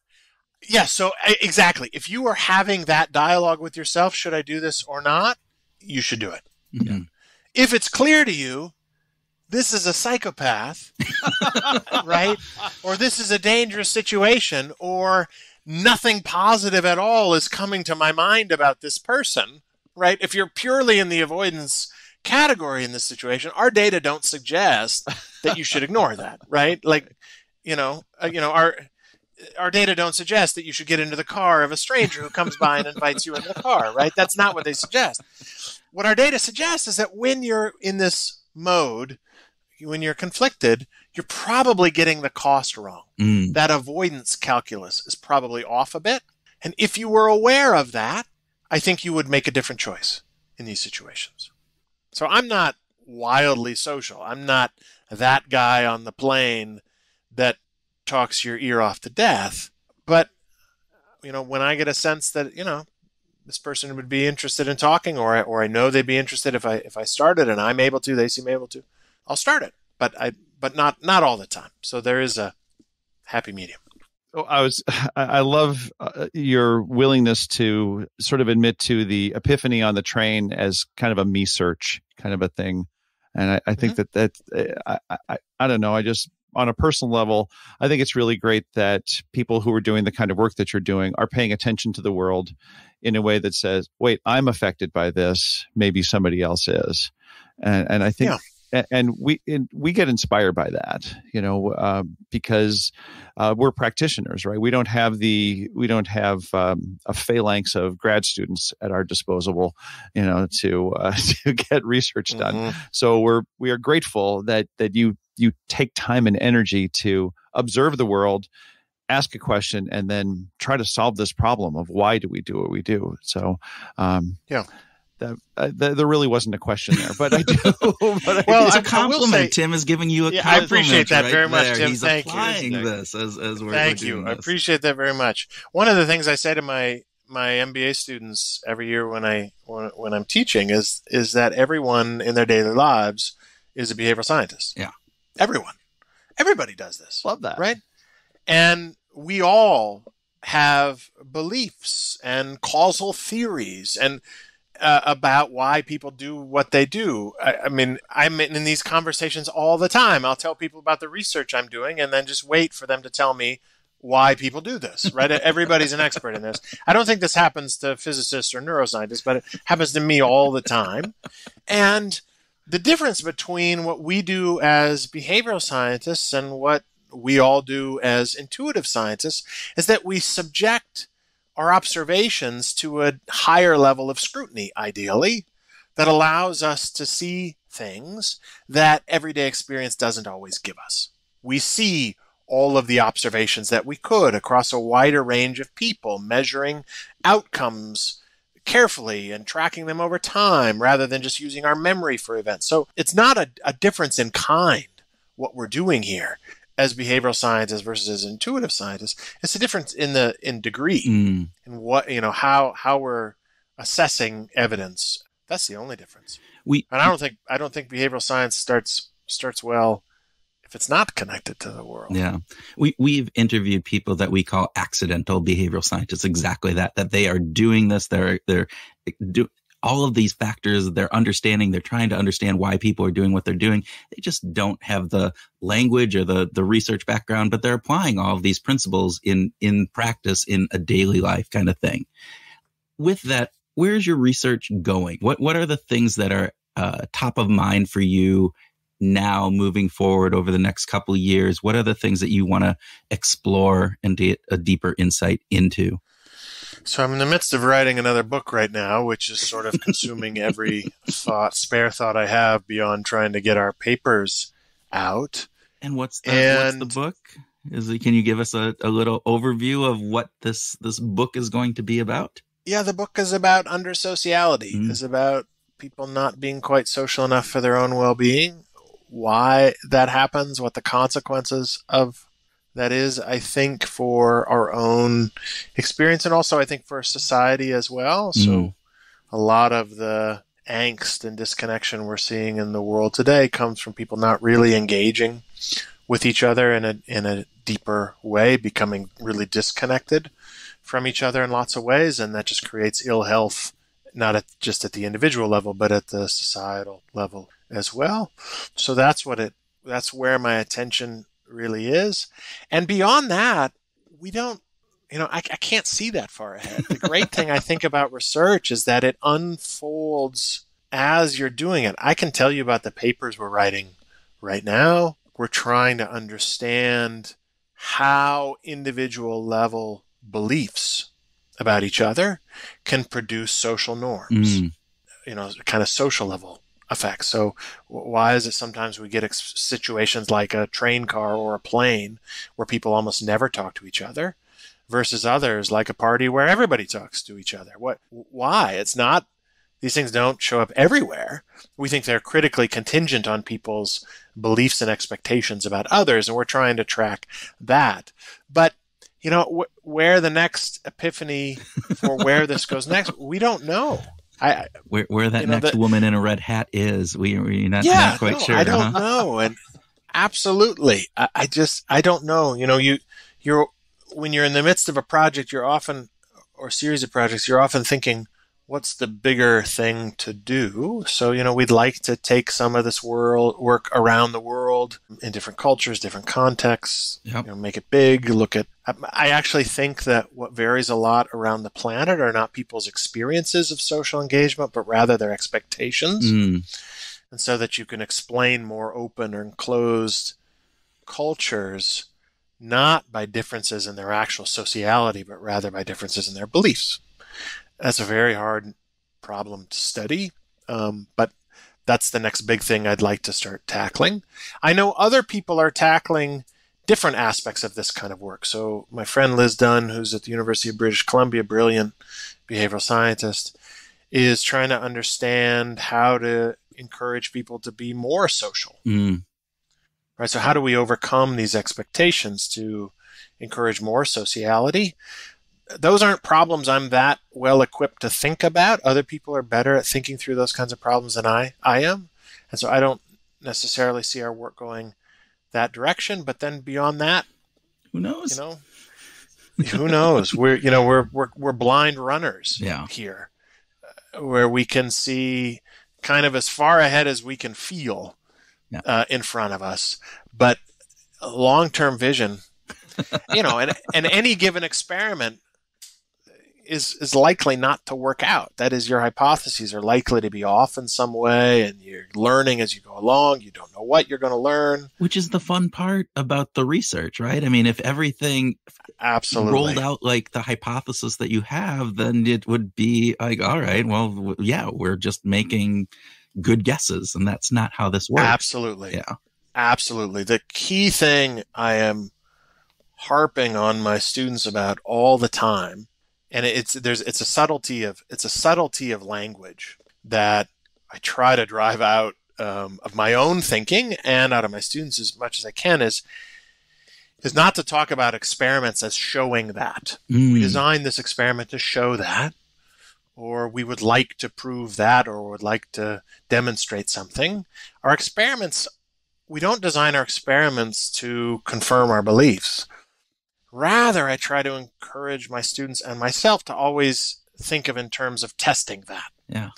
yeah, so exactly. If you are having that dialogue with yourself, should I do this or not? You should do it. Mm-hmm. If it's clear to you this is a psychopath, (laughs) right? Or this is a dangerous situation, or nothing positive at all is coming to my mind about this person, right? If you're purely in the avoidance category in this situation, our data don't suggest that you should ignore that, right? Like, you know, uh, you know, our our data don't suggest that you should get into the car of a stranger who comes by and invites you into the car, right? That's not what they suggest. What our data suggests is that when you're in this mode when you're conflicted, you're probably getting the cost wrong. Mm. That avoidance calculus is probably off a bit. And if you were aware of that, I think you would make a different choice in these situations. So I'm not wildly social. I'm not that guy on the plane that talks your ear off to death. But, you know, when I get a sense that, you know, this person would be interested in talking or I, or I know they'd be interested if I if I started and I'm able to, they seem able to. I'll start it, but I but not not all the time. So there is a happy medium. Oh, I was I love uh, your willingness to sort of admit to the epiphany on the train as kind of a me search kind of a thing, and I, I think mm-hmm. that that uh, I, I I don't know I just on a personal level, I think it's really great that people who are doing the kind of work that you're doing are paying attention to the world in a way that says, "Wait, I'm affected by this. Maybe somebody else is," and and I think. Yeah and we and we get inspired by that you know uh, because uh, we're practitioners right? We don't have the we don't have um, a phalanx of grad students at our disposal you know to uh, (laughs) to get research done. Mm-hmm. so we're we are grateful that that you you take time and energy to observe the world ask a question and then try to solve this problem of why do we do what we do. So um, yeah that, uh, there really wasn't a question there, but I do. (laughs) but I well, it's a compliment. Say, Tim is giving you a yeah, compliment. I appreciate that right very much, there. Tim. He's Thank applying you. this as, as we're Thank we're you. I appreciate that very much. One of the things I say to my my MBA students every year when I when, when I'm teaching is is that everyone in their daily lives is a behavioral scientist. Yeah, everyone, everybody does this. Love that, right? And we all have beliefs and causal theories and uh, about why people do what they do. I, I, mean, I'm in these conversations all the time. I'll tell people about the research I'm doing and then just wait for them to tell me why people do this, right? (laughs) Everybody's an expert in this. I don't think this happens to physicists or neuroscientists, but it happens to me all the time. And the difference between what we do as behavioral scientists and what we all do as intuitive scientists is that we subject our observations to a higher level of scrutiny, ideally, that allows us to see things that everyday experience doesn't always give us. We see all of the observations that we could across a wider range of people, measuring outcomes carefully and tracking them over time rather than just using our memory for events. So it's not a, a difference in kind what we're doing here as behavioral scientists versus as intuitive scientists. It's a difference in the in degree mm. and what you know how how we're assessing evidence. That's the only difference. We and I don't think I don't think behavioral science starts starts well if it's not connected to the world. Yeah. We we've interviewed people that we call accidental behavioral scientists exactly that that they are doing this they're they're do, all of these factors they're understanding they're trying to understand why people are doing what they're doing. They just don't have the language or the the research background but they're applying all of these principles in in practice in a daily life kind of thing. With that where's your research going? What what are the things that are uh, top of mind for you now moving forward over the next couple years? What are the things that you want to explore and get a deeper insight into So I'm in the midst of writing another book right now, which is sort of consuming every (laughs) thought, spare thought I have beyond trying to get our papers out. And what's the, And- what's the book? Is it, can you give us a, a little overview of what this this book is going to be about? Yeah, the book is about under sociality. Mm. Is about people not being quite social enough for their own well-being. Why that happens, what the consequences of that is, I think, for our own experience, and also I think for society as well. So, Mm. a lot of the angst and disconnection we're seeing in the world today comes from people not really engaging with each other in a in a deeper way, becoming really disconnected from each other in lots of ways, and that just creates ill health, not at, just at the individual level, but at the societal level as well. So that's what it. That's where my attention really is, and beyond that, we don't. You know, I, I can't see that far ahead. The great thing I think about research is that it unfolds as you're doing it. I can tell you about the papers we're writing right now. We're trying to understand how individual level beliefs about each other can produce social norms, Mm. you know, kind of social level effects. So, why is it sometimes we get ex- situations like a train car or a plane where people almost never talk to each other versus others like a party where everybody talks to each other? What, why? It's not, these things don't show up everywhere. We think they're critically contingent on people's beliefs and expectations about others, and we're trying to track that. But you know wh- where the next epiphany for where this goes next, we don't know. I Where where that know, next that- woman in a red hat is, we we're not, yeah, not quite no, sure. I don't huh? (laughs) know, and absolutely, I, I just I don't know. You know, you you're when you're in the midst of a project, you're often or series of projects, you're often thinking, what's the bigger thing to do? So you know, we'd like to take some of this world work around the world in different cultures, different contexts, Yep. you know, make it big. Look at. I- actually think that what varies a lot around the planet are not people's experiences of social engagement, but rather their expectations Mm. and so that you can explain more open or enclosed cultures not by differences in their actual sociality but rather by differences in their beliefs that's a very hard problem to study um, but that's the next big thing i'd like to start tackling. I know other people are tackling different aspects of this kind of work. So my friend liz dunn who's at the university of british columbia brilliant behavioral scientist is trying to understand how to encourage people to be more social. Mm. right so how do we overcome these expectations to encourage more sociality those aren't problems i'm that well equipped to think about other people are better at thinking through those kinds of problems than i i am and so i don't necessarily see our work going that direction but then beyond that Who knows? you know who knows (laughs) we're you know we're we're, we're blind runners Yeah. here uh, where we can see kind of as far ahead as we can feel Yeah. uh, in front of us but long-term vision you know and, and any given experiment is is likely not to work out that is your hypotheses are likely to be off in some way and you're learning as you go along you don't know what you're going to learn Which is the fun part about the research, right? I mean, if everything absolutely rolled out like the hypothesis that you have, then it would be like, all right, well, yeah, we're just making good guesses, and that's not how this works. Absolutely. Yeah. Absolutely. The key thing I am harping on my students about all the time, and it's there's it's a subtlety of it's a subtlety of language that I try to drive out um, of my own thinking and out of my students as much as I can is is not to talk about experiments as showing that Mm. we designed this experiment to show that, or we would like to prove that, or would like to demonstrate something. Our experiments, we don't design our experiments to confirm our beliefs. Rather, I try to encourage my students and myself to always think of in terms of testing that. Yeah.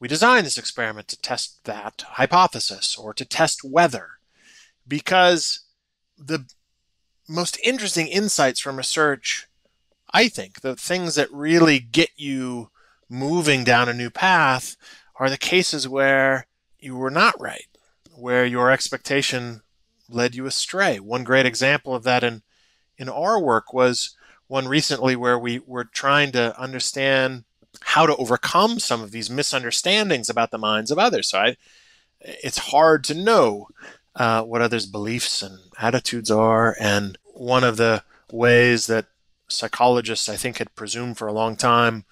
We designed this experiment to test that hypothesis or to test whether, because the most interesting insights from research, I think, the things that really get you moving down a new path are the cases where you were not right, where your expectation led you astray. One great example of that in, in our work was one recently where we were trying to understand how to overcome some of these misunderstandings about the minds of others. So I, it's hard to know uh, what others' beliefs and attitudes are. And one of the ways that psychologists, I think, had presumed for a long time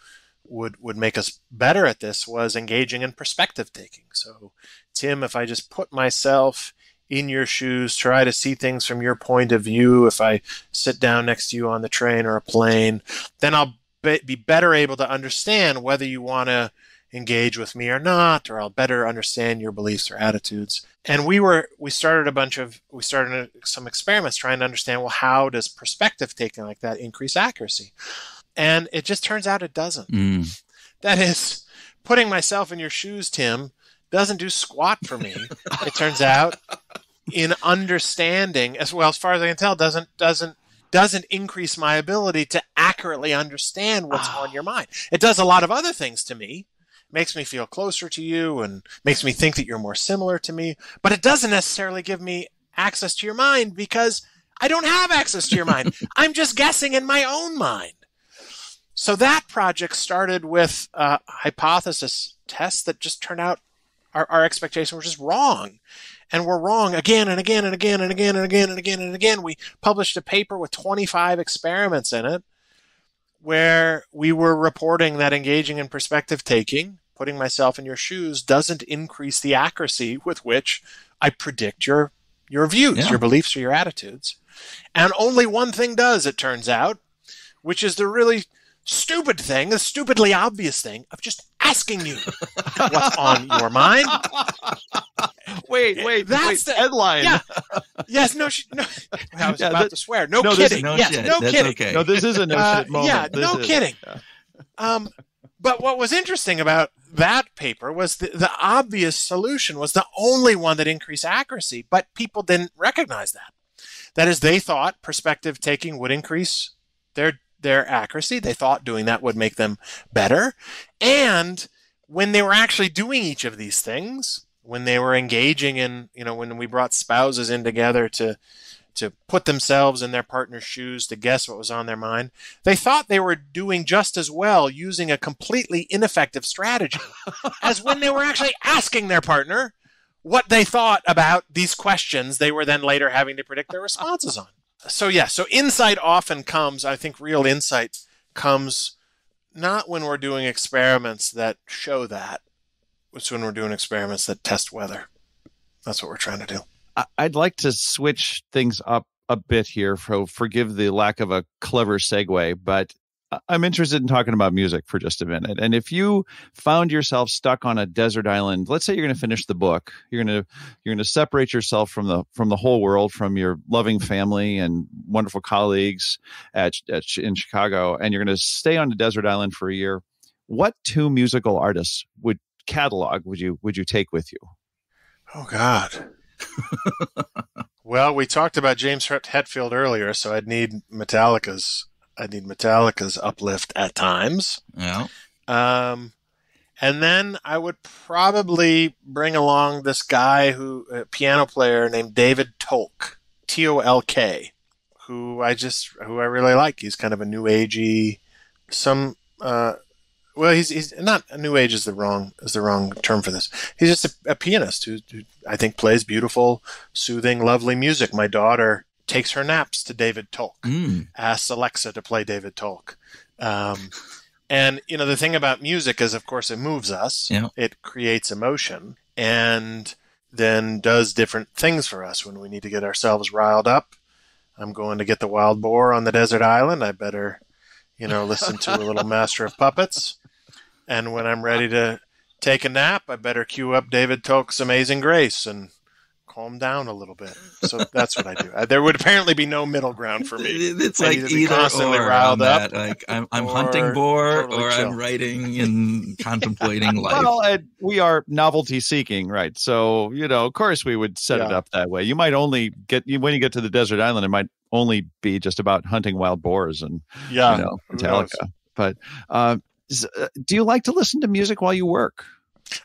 would would make us better at this was engaging in perspective taking. So, Tim, if I just put myself in your shoes, try to see things from your point of view. If I sit down next to you on the train or a plane, then I'll be better able to understand whether you want to engage with me or not, or I'll better understand your beliefs or attitudes. And we were we started a bunch of we started some experiments trying to understand well how does perspective taking like that increase accuracy, and it just turns out it doesn't. Mm. That is putting myself in your shoes, Tim, doesn't do squat for me. it turns out in understanding as well as far as I can tell doesn't doesn't doesn't increase my ability to accurately understand what's on your ah. mind. It does a lot of other things to me. Makes me feel closer to you and makes me think that you're more similar to me, but it doesn't necessarily give me access to your mind because I don't have access to your mind. (laughs) I'm just guessing in my own mind. So that project started with a hypothesis tests that just turned out our, our expectations were just wrong and we're wrong again and again and again and again and again and again and again. We published a paper with 25 experiments in it where we were reporting that engaging in perspective taking, putting myself in your shoes, doesn't increase the accuracy with which I predict your your views, yeah. your beliefs, or your attitudes. And only one thing does, it turns out, which is the really stupid thing, the stupidly obvious thing of just asking you what's on your mind. (laughs) Wait, wait, that's wait, the headline. Yeah. Yes, no, she, no. I was (laughs) yeah, about that, to swear. No, no kidding. No yes, shit. no that's kidding. Okay. No, this is a no uh, shit moment. Yeah, this no is, kidding. Yeah. Um, but what was interesting about that paper was the, the obvious solution was the only one that increased accuracy, but people didn't recognize that. That is, they thought perspective taking would increase their their accuracy. They thought doing that would make them better. And when they were actually doing each of these things, when they were engaging in, you know, when we brought spouses in together to to put themselves in their partner's shoes to guess what was on their mind, they thought they were doing just as well using a completely ineffective strategy (laughs) as when they were actually asking their partner what they thought about these questions they were then later having to predict their responses on so yeah, so insight often comes, I think real insight comes not when we're doing experiments that show that. It's when we're doing experiments that test whether. That's what we're trying to do. I'd like to switch things up a bit here. For, forgive the lack of a clever segue, but I'm interested in talking about music for just a minute. And if you found yourself stuck on a desert island, let's say you're going to finish the book, you're going to you're going to separate yourself from the from the whole world, from your loving family and wonderful colleagues at, at in Chicago, and you're going to stay on a desert island for a year. What two musical artists would catalog would you would you take with you? Oh God. (laughs) well, we talked about James Hetfield earlier, so I'd need Metallica's I need Metallica's uplift at times. Yeah. Um, and then I would probably bring along this guy who, a piano player named David Tolk, T O L K, who I just, who I really like. He's kind of a new agey, some, uh, well, he's he's not a new age is the wrong is the wrong term for this. He's just a, a pianist who, who I think plays beautiful, soothing, lovely music. My daughter takes her naps to David Tolk, mm. asks Alexa to play David Tolk. Um, and, you know, the thing about music is, of course, it moves us, yeah. it creates emotion, and then does different things for us when we need to get ourselves riled up. I'm going to get the wild boar on the desert island. I better, you know, listen to a little Master of Puppets. And when I'm ready to take a nap, I better cue up David Tolk's Amazing Grace and calm down a little bit. So that's what I do. Uh, there would apparently be no middle ground for me. It's like either constantly or riled up. Like I'm, I'm hunting boar totally or chill. I'm writing and contemplating (laughs) life. Well, we are novelty seeking, right? So you know, of course, we would set yeah. it up that way. You might only get when you get to the desert island, it might only be just about hunting wild boars and yeah, you know, Metallica. But uh, do you like to listen to music while you work?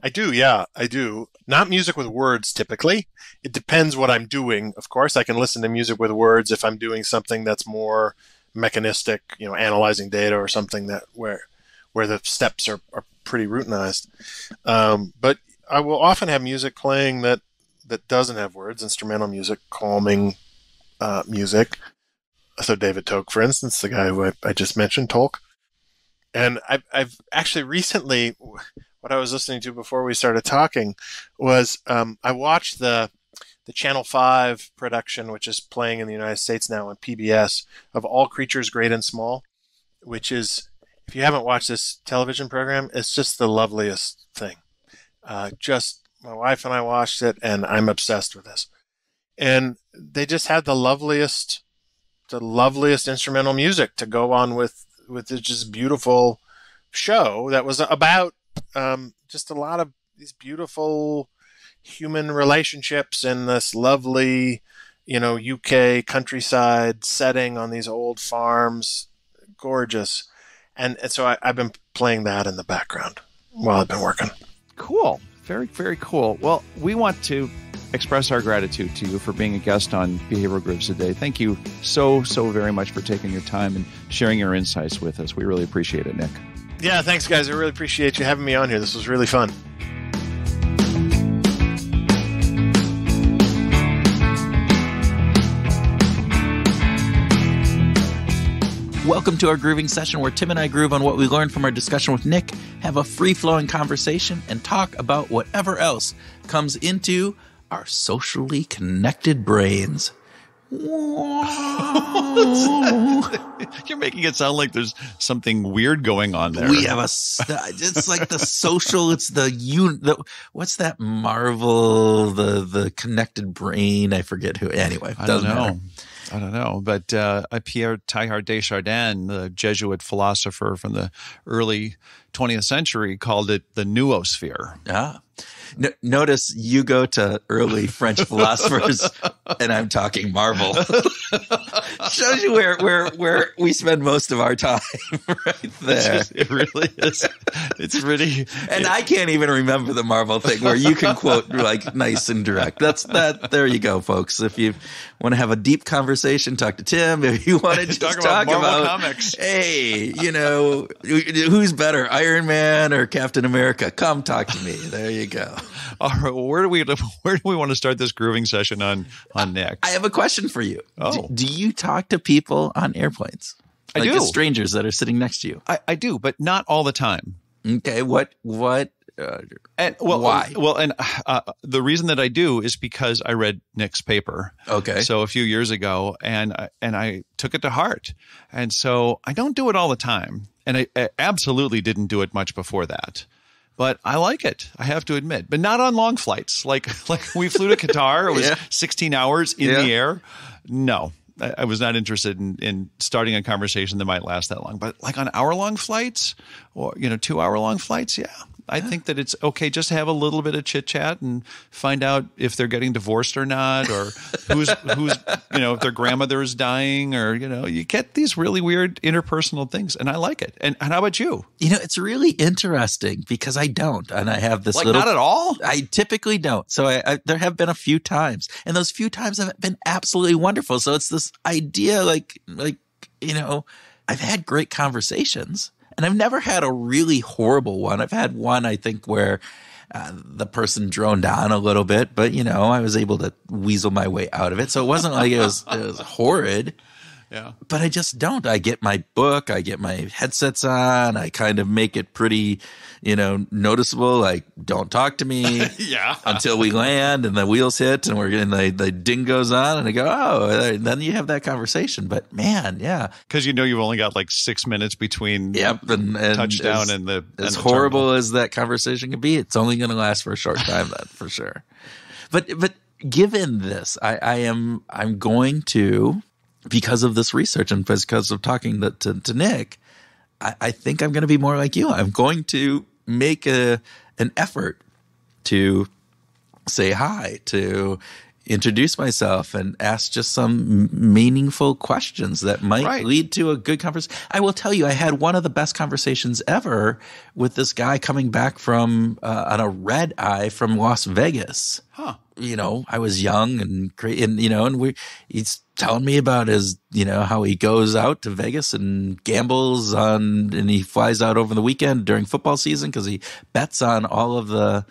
I do, yeah, I do. Not music with words typically. It depends what I'm doing. Of course, I can listen to music with words if I'm doing something that's more mechanistic, you know, analyzing data or something that where where the steps are, are pretty routinized. Um, but I will often have music playing that that doesn't have words, instrumental music, calming uh, music. So David Tolk, for instance, the guy who I, I just mentioned, Tolk. And I've, I've actually recently, what I was listening to before we started talking was um, I watched the the Channel 5 production, which is playing in the United States now on PBS, of All Creatures Great and Small, which is, if you haven't watched this television program, it's just the loveliest thing. Uh, just my wife and I watched it, and I'm obsessed with this. And they just had the loveliest, the loveliest instrumental music to go on with with this just beautiful show that was about um, just a lot of these beautiful human relationships in this lovely, you know, UK countryside setting on these old farms. Gorgeous. And, and so I, I've been playing that in the background while I've been working. Cool. Very, very cool. Well, we want to express our gratitude to you for being a guest on Behavioral Grooves today. Thank you so, so very much for taking your time and sharing your insights with us. We really appreciate it, Nick. Yeah, thanks, guys. I really appreciate you having me on here. This was really fun. Welcome to our grooving session where Tim and I groove on what we learned from our discussion with Nick, have a free flowing conversation, and talk about whatever else comes into our socially connected brains. (laughs) You're making it sound like there's something weird going on there. We have a. It's like the social. It's the you. The, what's that Marvel? The the connected brain. I forget who. Anyway, I don't know. Matter. I don't know, but uh, Pierre Teilhard de Chardin, the Jesuit philosopher from the early 20th century, called it the noosphere. Ah. No, notice you go to early French (laughs) philosophers, and I'm talking Marvel. (laughs) Shows you where where where we spend most of our time, (laughs) right there. It really is. It's pretty. and I can't even remember the Marvel thing where you can quote like nice and direct. That's that. There you go, folks. If you want to have a deep conversation, talk to Tim. If you want to just talk about, talk about comics, hey, you know, who's better, Iron Man or Captain America? Come talk to me. There you go. (laughs) All right, well, where do we (laughs) where do we want to start this grooving session on on next? I have a question for you. Oh. Do, do you talk to people on airplanes? I like do. strangers that are sitting next to you. I, I do, but not all the time. Okay, what what uh, and well, why? Well, and uh, the reason that I do is because I read Nick's paper. Okay. So a few years ago, and and I took it to heart, and so I don't do it all the time, and I, I absolutely didn't do it much before that but I like it. I have to admit, but not on long flights. Like (laughs) like we flew to Qatar. It was yeah. 16 hours in yeah. the air. No, I, I was not interested in, in starting a conversation that might last that long. But like on hour long flights, or you know, two hour long flights, yeah, I think that it's okay just to have a little bit of chit chat and find out if they're getting divorced or not, or (laughs) who's who's you know if their grandmother is dying, or you know you get these really weird interpersonal things, and I like it. And, and how about you? You know, it's really interesting because I don't, and I have this like little. Not at all. I typically don't. So I, I, there have been a few times, and those few times have been absolutely wonderful. So it's this idea, like like you know, I've had great conversations and I've never had a really horrible one. I've had one, I think, where uh, the person droned on a little bit, but you know, I was able to weasel my way out of it. So it wasn't like it was, it was horrid. Yeah. But I just don't. I get my book, I get my headsets on, I kind of make it pretty, you know, noticeable. Like, don't talk to me. (laughs) yeah. until we land and the wheels hit and we're getting the, the ding goes on and I go, oh, then you have that conversation. But man, yeah. Because you know you've only got like six minutes between yep, and, and touchdown as, and the. As the horrible terminal. as that conversation can be, it's only going to last for a short time then, for sure. But, but given this, I, I am, I'm going to because of this research and because of talking to, to, to Nick, I, I, think I'm going to be more like you. I'm going to make a an effort to say hi, to introduce myself and ask just some meaningful questions that might Right. lead to a good conversation. I will tell you, I had one of the best conversations ever with this guy coming back from uh, on a red eye from Las Vegas. Huh. You know, I was young and great, and you know, and we he's telling me about his, you know, how he goes out to Vegas and gambles on, and he flies out over the weekend during football season because he bets on all of the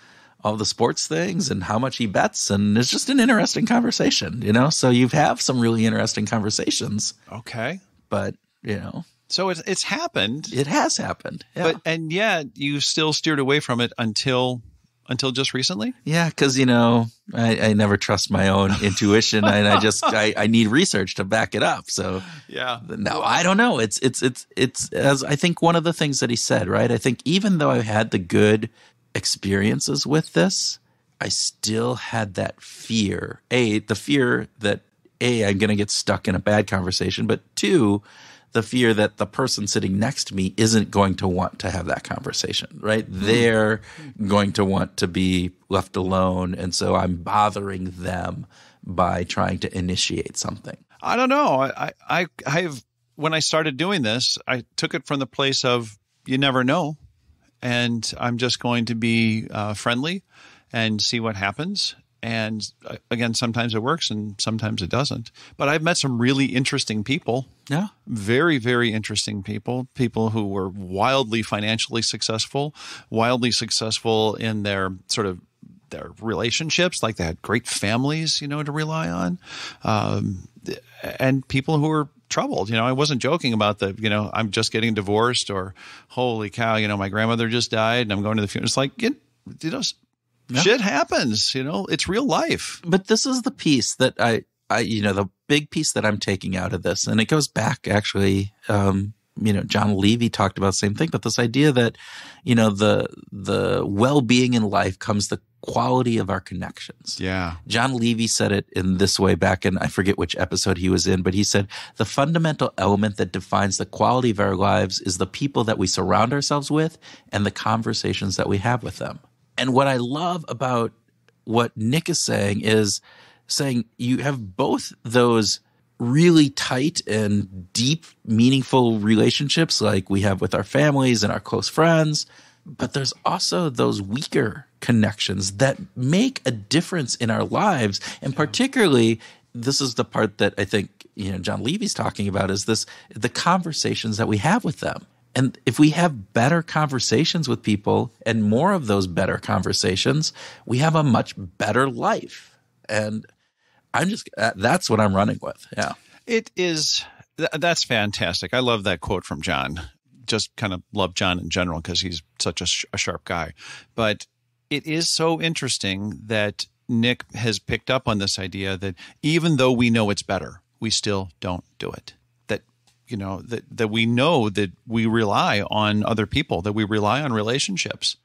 all the sports things and how much he bets and it's just an interesting conversation you know? So you have some really interesting conversations. Okay. but you know. So it's it's happened, it has happened yeah. But and yet you still steered away from it until until just recently. yeah because you know I, I never trust my own (laughs) intuition and i just I, I need research to back it up so Yeah. no i don't know. It's it's it's it's as i think one of the things that he said right? I think even though i've had the good experiences with this i still had that fear a the fear that a i'm going to get stuck in a bad conversation but two the fear that the person sitting next to me isn't going to want to have that conversation right hmm. they're going to want to be left alone and so i'm bothering them by trying to initiate something I don't know. I, I, I have, when I started doing this, I took it from the place of you never know. And I'm just going to be uh, friendly and see what happens. And uh, again, sometimes it works and sometimes it doesn't. But I've met some really interesting people, yeah very, very interesting people, people who were wildly financially successful, wildly successful in their sort of their relationships, like they had great families, you know, to rely on, um, and people who were troubled. You know, I wasn't joking about the, you know, I'm just getting divorced or holy cow, you know, my grandmother just died and I'm going to the funeral. It's like, it, you know, shit happens. You know, it's real life. but this is the piece that I, I, you know, the big piece that I'm taking out of this, and it goes back actually. Um, you know, Jon Levy talked about the same thing, but this idea that, you know, the the well being in life comes the quality of our connections. Yeah. Jon Levy said it in this way back in, I forget which episode he was in, but he said, the fundamental element that defines the quality of our lives is the people that we surround ourselves with and the conversations that we have with them. And what I love about what Nick is saying is saying you have both those really tight and deep, meaningful relationships like we have with our families and our close friends. But there's also those weaker connections that make a difference in our lives. And particularly, this is the part that I think, you know, Jon Levy's talking about is this the conversations that we have with them. And if we have better conversations with people and more of those better conversations, we have a much better life. And I'm just, uh, that's what I'm running with. Yeah. It is. That's fantastic. I love that quote from Jon. Just kind of love Jon in general because he's such a, sh- a sharp guy. But it is so interesting that Nick has picked up on this idea that even though we know it's better, we still don't do it. That you know that that we know that we rely on other people, that we rely on relationships,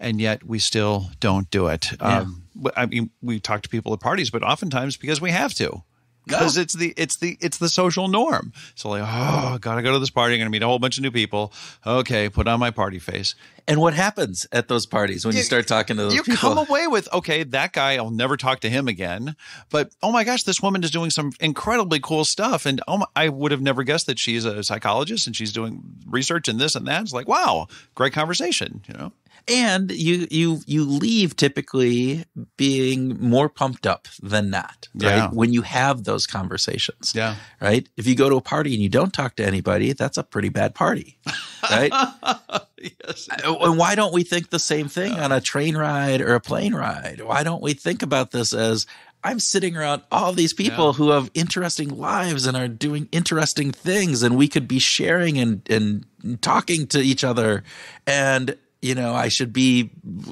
and yet we still don't do it. Um, I mean, we talk to people at parties, but oftentimes because we have to because it's the it's the it's the social norm. So like, oh, gotta go to this party. I'm gonna meet a whole bunch of new people. Okay, put on my party face. And what happens at those parties when you, You- start talking to those You people? come away with okay, that guy. I'll never talk to him again. But oh my gosh, this woman is doing some incredibly cool stuff, and oh, my, I would have never guessed that she's a psychologist and she's doing research in this and that. It's like, wow, great conversation. You know, and you you you leave typically being more pumped up than not right Yeah. when you have those conversations Yeah. right if you go to a party and you don't talk to anybody that's a pretty bad party right (laughs) yes. and why don't we think the same thing on a train ride or a plane ride why don't we think about this as I'm sitting around all these people Yeah. who have interesting lives and are doing interesting things, and we could be sharing and, and talking to each other. And, you know, I should be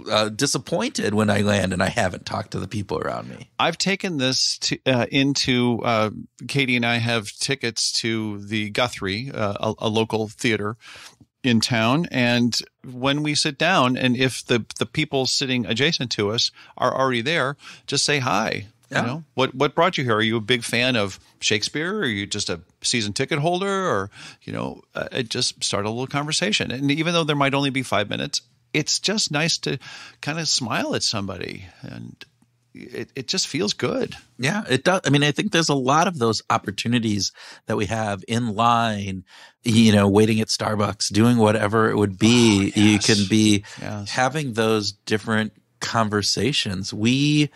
uh, disappointed when I land and I haven't talked to the people around me. I've taken this to, uh, into uh, Katie and I have tickets to the Guthrie, uh, a, a local theater in town, and when we sit down, and if the the people sitting adjacent to us are already there, just say hi. Yeah. You know what what brought you here? Are you a big fan of Shakespeare? Or are you just a season ticket holder? Or you know, uh, it just start a little conversation. And even though there might only be five minutes, it's just nice to kind of smile at somebody and it, it just feels good. Yeah, it does. I mean, I think there's a lot of those opportunities that we have in line, you know, waiting at Starbucks, doing whatever it would be. Oh, You can be Yes. having those different conversations. We,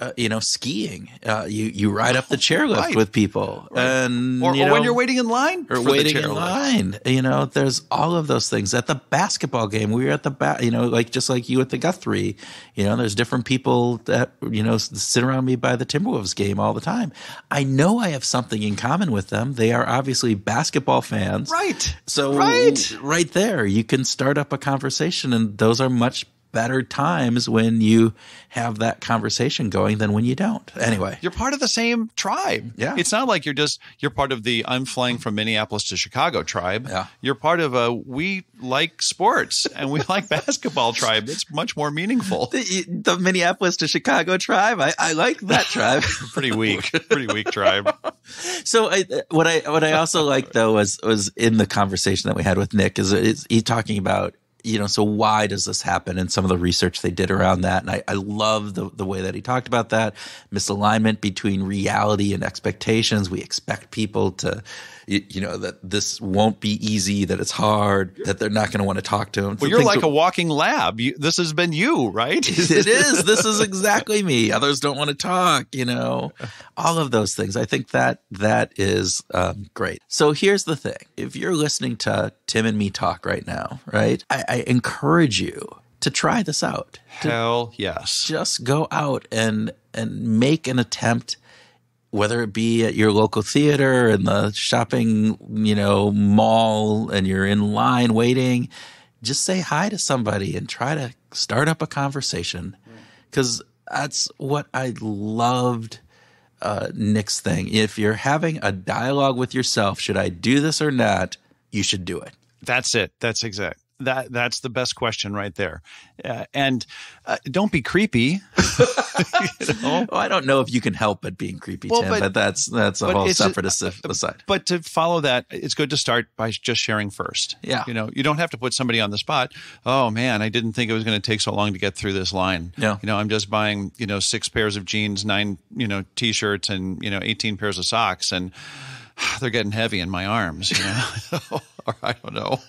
uh, you know, skiing, uh, you, you ride up the chairlift Right. with people and, Or, you or when you're waiting in line or for the waiting in line. You know, there's all of those things at the basketball game. We were at the ba- you know, like just like you at the Guthrie. You know, there's different people that you know sit around me by the Timberwolves game all the time. I know I have something in common with them. They are obviously basketball fans, Right. So Right. right there, you can start up a conversation, and those are much better times when you have that conversation going than when you don't. Anyway, You're part of the same tribe. Yeah. It's not like you're just you're part of the I'm flying from Minneapolis to Chicago tribe. Yeah. You're part of a we like sports and we like (laughs) basketball tribe. It's much more meaningful. the, the Minneapolis to Chicago tribe, I, I like that (laughs) tribe. Pretty weak. Pretty weak tribe. (laughs) So I, what I what I also like though was was in the conversation that we had with Nick is, is he talking about you know so why does this happen? And some of the research they did around that and I, I love the the way that he talked about that. Misalignment between reality and expectations. We expect people to you, you know that this won't be easy that it's hard that they're not going to want to talk to him Well, you're like a walking lab. You, this has been you, right? (laughs) it is. This is exactly me. Others don't want to talk, you know, all of those things. I think that that is um, great. So here's the thing if you're listening to Tim and me talk right now, right, I, I encourage you to try this out. Hell yes. just go out and and make an attempt whether it be at your local theater and the shopping you know mall and you're in line waiting just say hi to somebody and try to start up a conversation. Because that's what i loved uh, nick's thing. If you're having a dialogue with yourself should i do this or not? You should do it. That's it. That's exact. That that's the best question right there. Uh, and uh, don't be creepy. (laughs) you know? well, i don't know if you can help but being creepy Well, tim but- but, that's that's a whole separate as- aside But to follow that, it's good to start by just sharing first. Yeah. You know, you don't have to put somebody on the spot. Oh man, I didn't think it was going to take so long to get through this line. Yeah. You know, I'm just buying, you know, six pairs of jeans, nine, you know, t-shirts and, you know, 18 pairs of socks and (sighs) they're getting heavy in my arms, you know. (laughs) (laughs) or I don't know.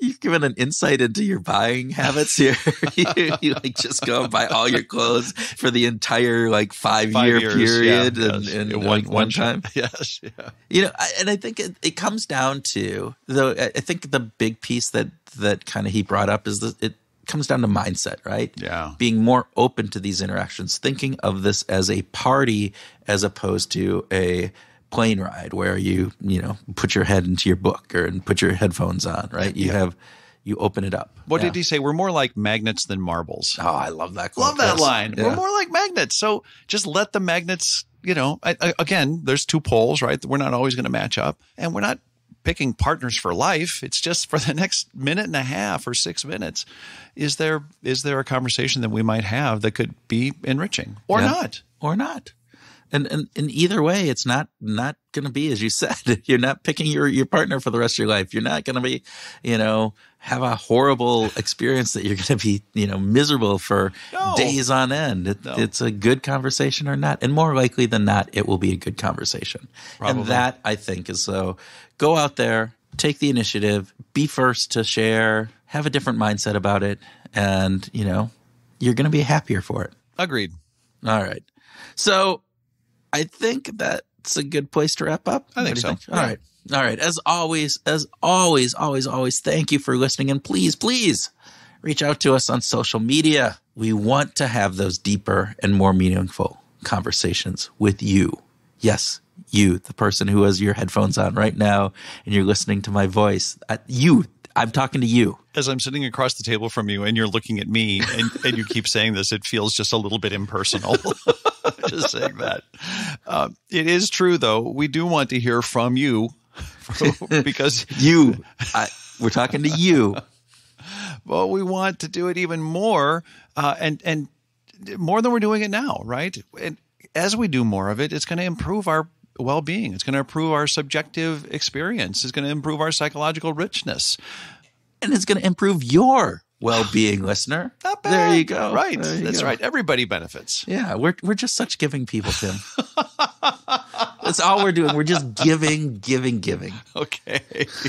You've given an insight into your buying habits here. (laughs) you, you like just go and buy all your clothes for the entire like five, Five year years, period yeah, and, yes. and one, one time. Yes. Yeah. You know, I, and I think it, it comes down to though. I I think the big piece that that kind of he brought up is that it comes down to mindset, right? Yeah. Being more open to these interactions, thinking of this as a party as opposed to a plane ride where you you know put your head into your book or and put your headphones on, right? You have you open it up. What Yeah. did he say? We're more like magnets than marbles. Oh, I love that. quote. Love that Yes. line. Yeah. We're more like magnets. So just let the magnets, you know, I, I, again, there's two poles, right? We're not always going to match up. And we're not picking partners for life. It's just for the (laughs) next minute and a half or six minutes. Is there is there a conversation that we might have that could be enriching or Yeah. not? or not. And, and and either way, it's not not going to be as you (laughs) said. You're not picking your your partner for the rest of your life. You're not going to be, you know, have a horrible (laughs) experience that you're going to be, you know, miserable for No. days on end. It, No. It's a good conversation or not, and more likely than not, it will be a good conversation. Probably. And that I think is so. Go out there, take the initiative, be first to share, have a different mindset about it, and you know, you're going to be happier for it. Agreed. All right. So I think that's a good place to wrap up. I think What do you so. All right. All right. As always, as always, always, always, thank you for listening. And please, please reach out to us on social media. We want to have those deeper and more meaningful conversations with you. Yes, you, the person who has your headphones on right now and you're listening to my voice. Uh, you, I'm talking to you. As I'm sitting across the table from you and you're looking at me and, and you keep saying this, it feels just a little bit impersonal. (laughs) just saying that. Um, it is true, though. We do want to hear from you (laughs) because (laughs) You, I, we're talking to you. well, we want to do it even more uh, and and more than we're doing it now, right? And as we do more of it, it's going to improve our well-being. It's going to improve our subjective experience. It's going to improve our psychological richness. and it's going to improve your well-being listener. Not bad. There you go. Right. You That's go. right. Everybody benefits. Yeah, we're we're just such giving people, Tim. (laughs) That's all we're doing. We're just giving, giving, giving. Okay.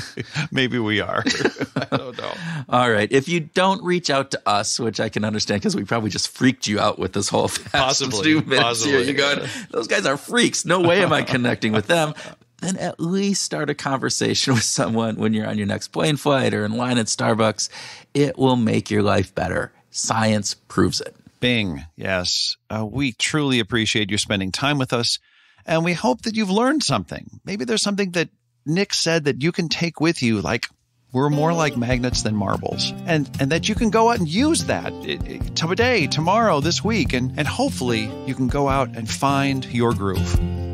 (laughs) Maybe we are. (laughs) I don't know. All right. If you don't reach out to us, which I can understand because we probably just freaked you out with this whole fast Possibly, two minutes possibly, here. You going, those guys are freaks. No way am I connecting with them. Then at least start a conversation (laughs) with someone when you're on your next plane flight or in line at Starbucks. It will make your life better. Science proves it. Bing. Yes. Uh, we truly appreciate you spending time with us. And we hope that you've learned something. Maybe there's something that Nick said that you can take with you, like we're more like magnets than marbles. And, and that you can go out and use that today, tomorrow, this week. And, and hopefully you can go out and find your groove.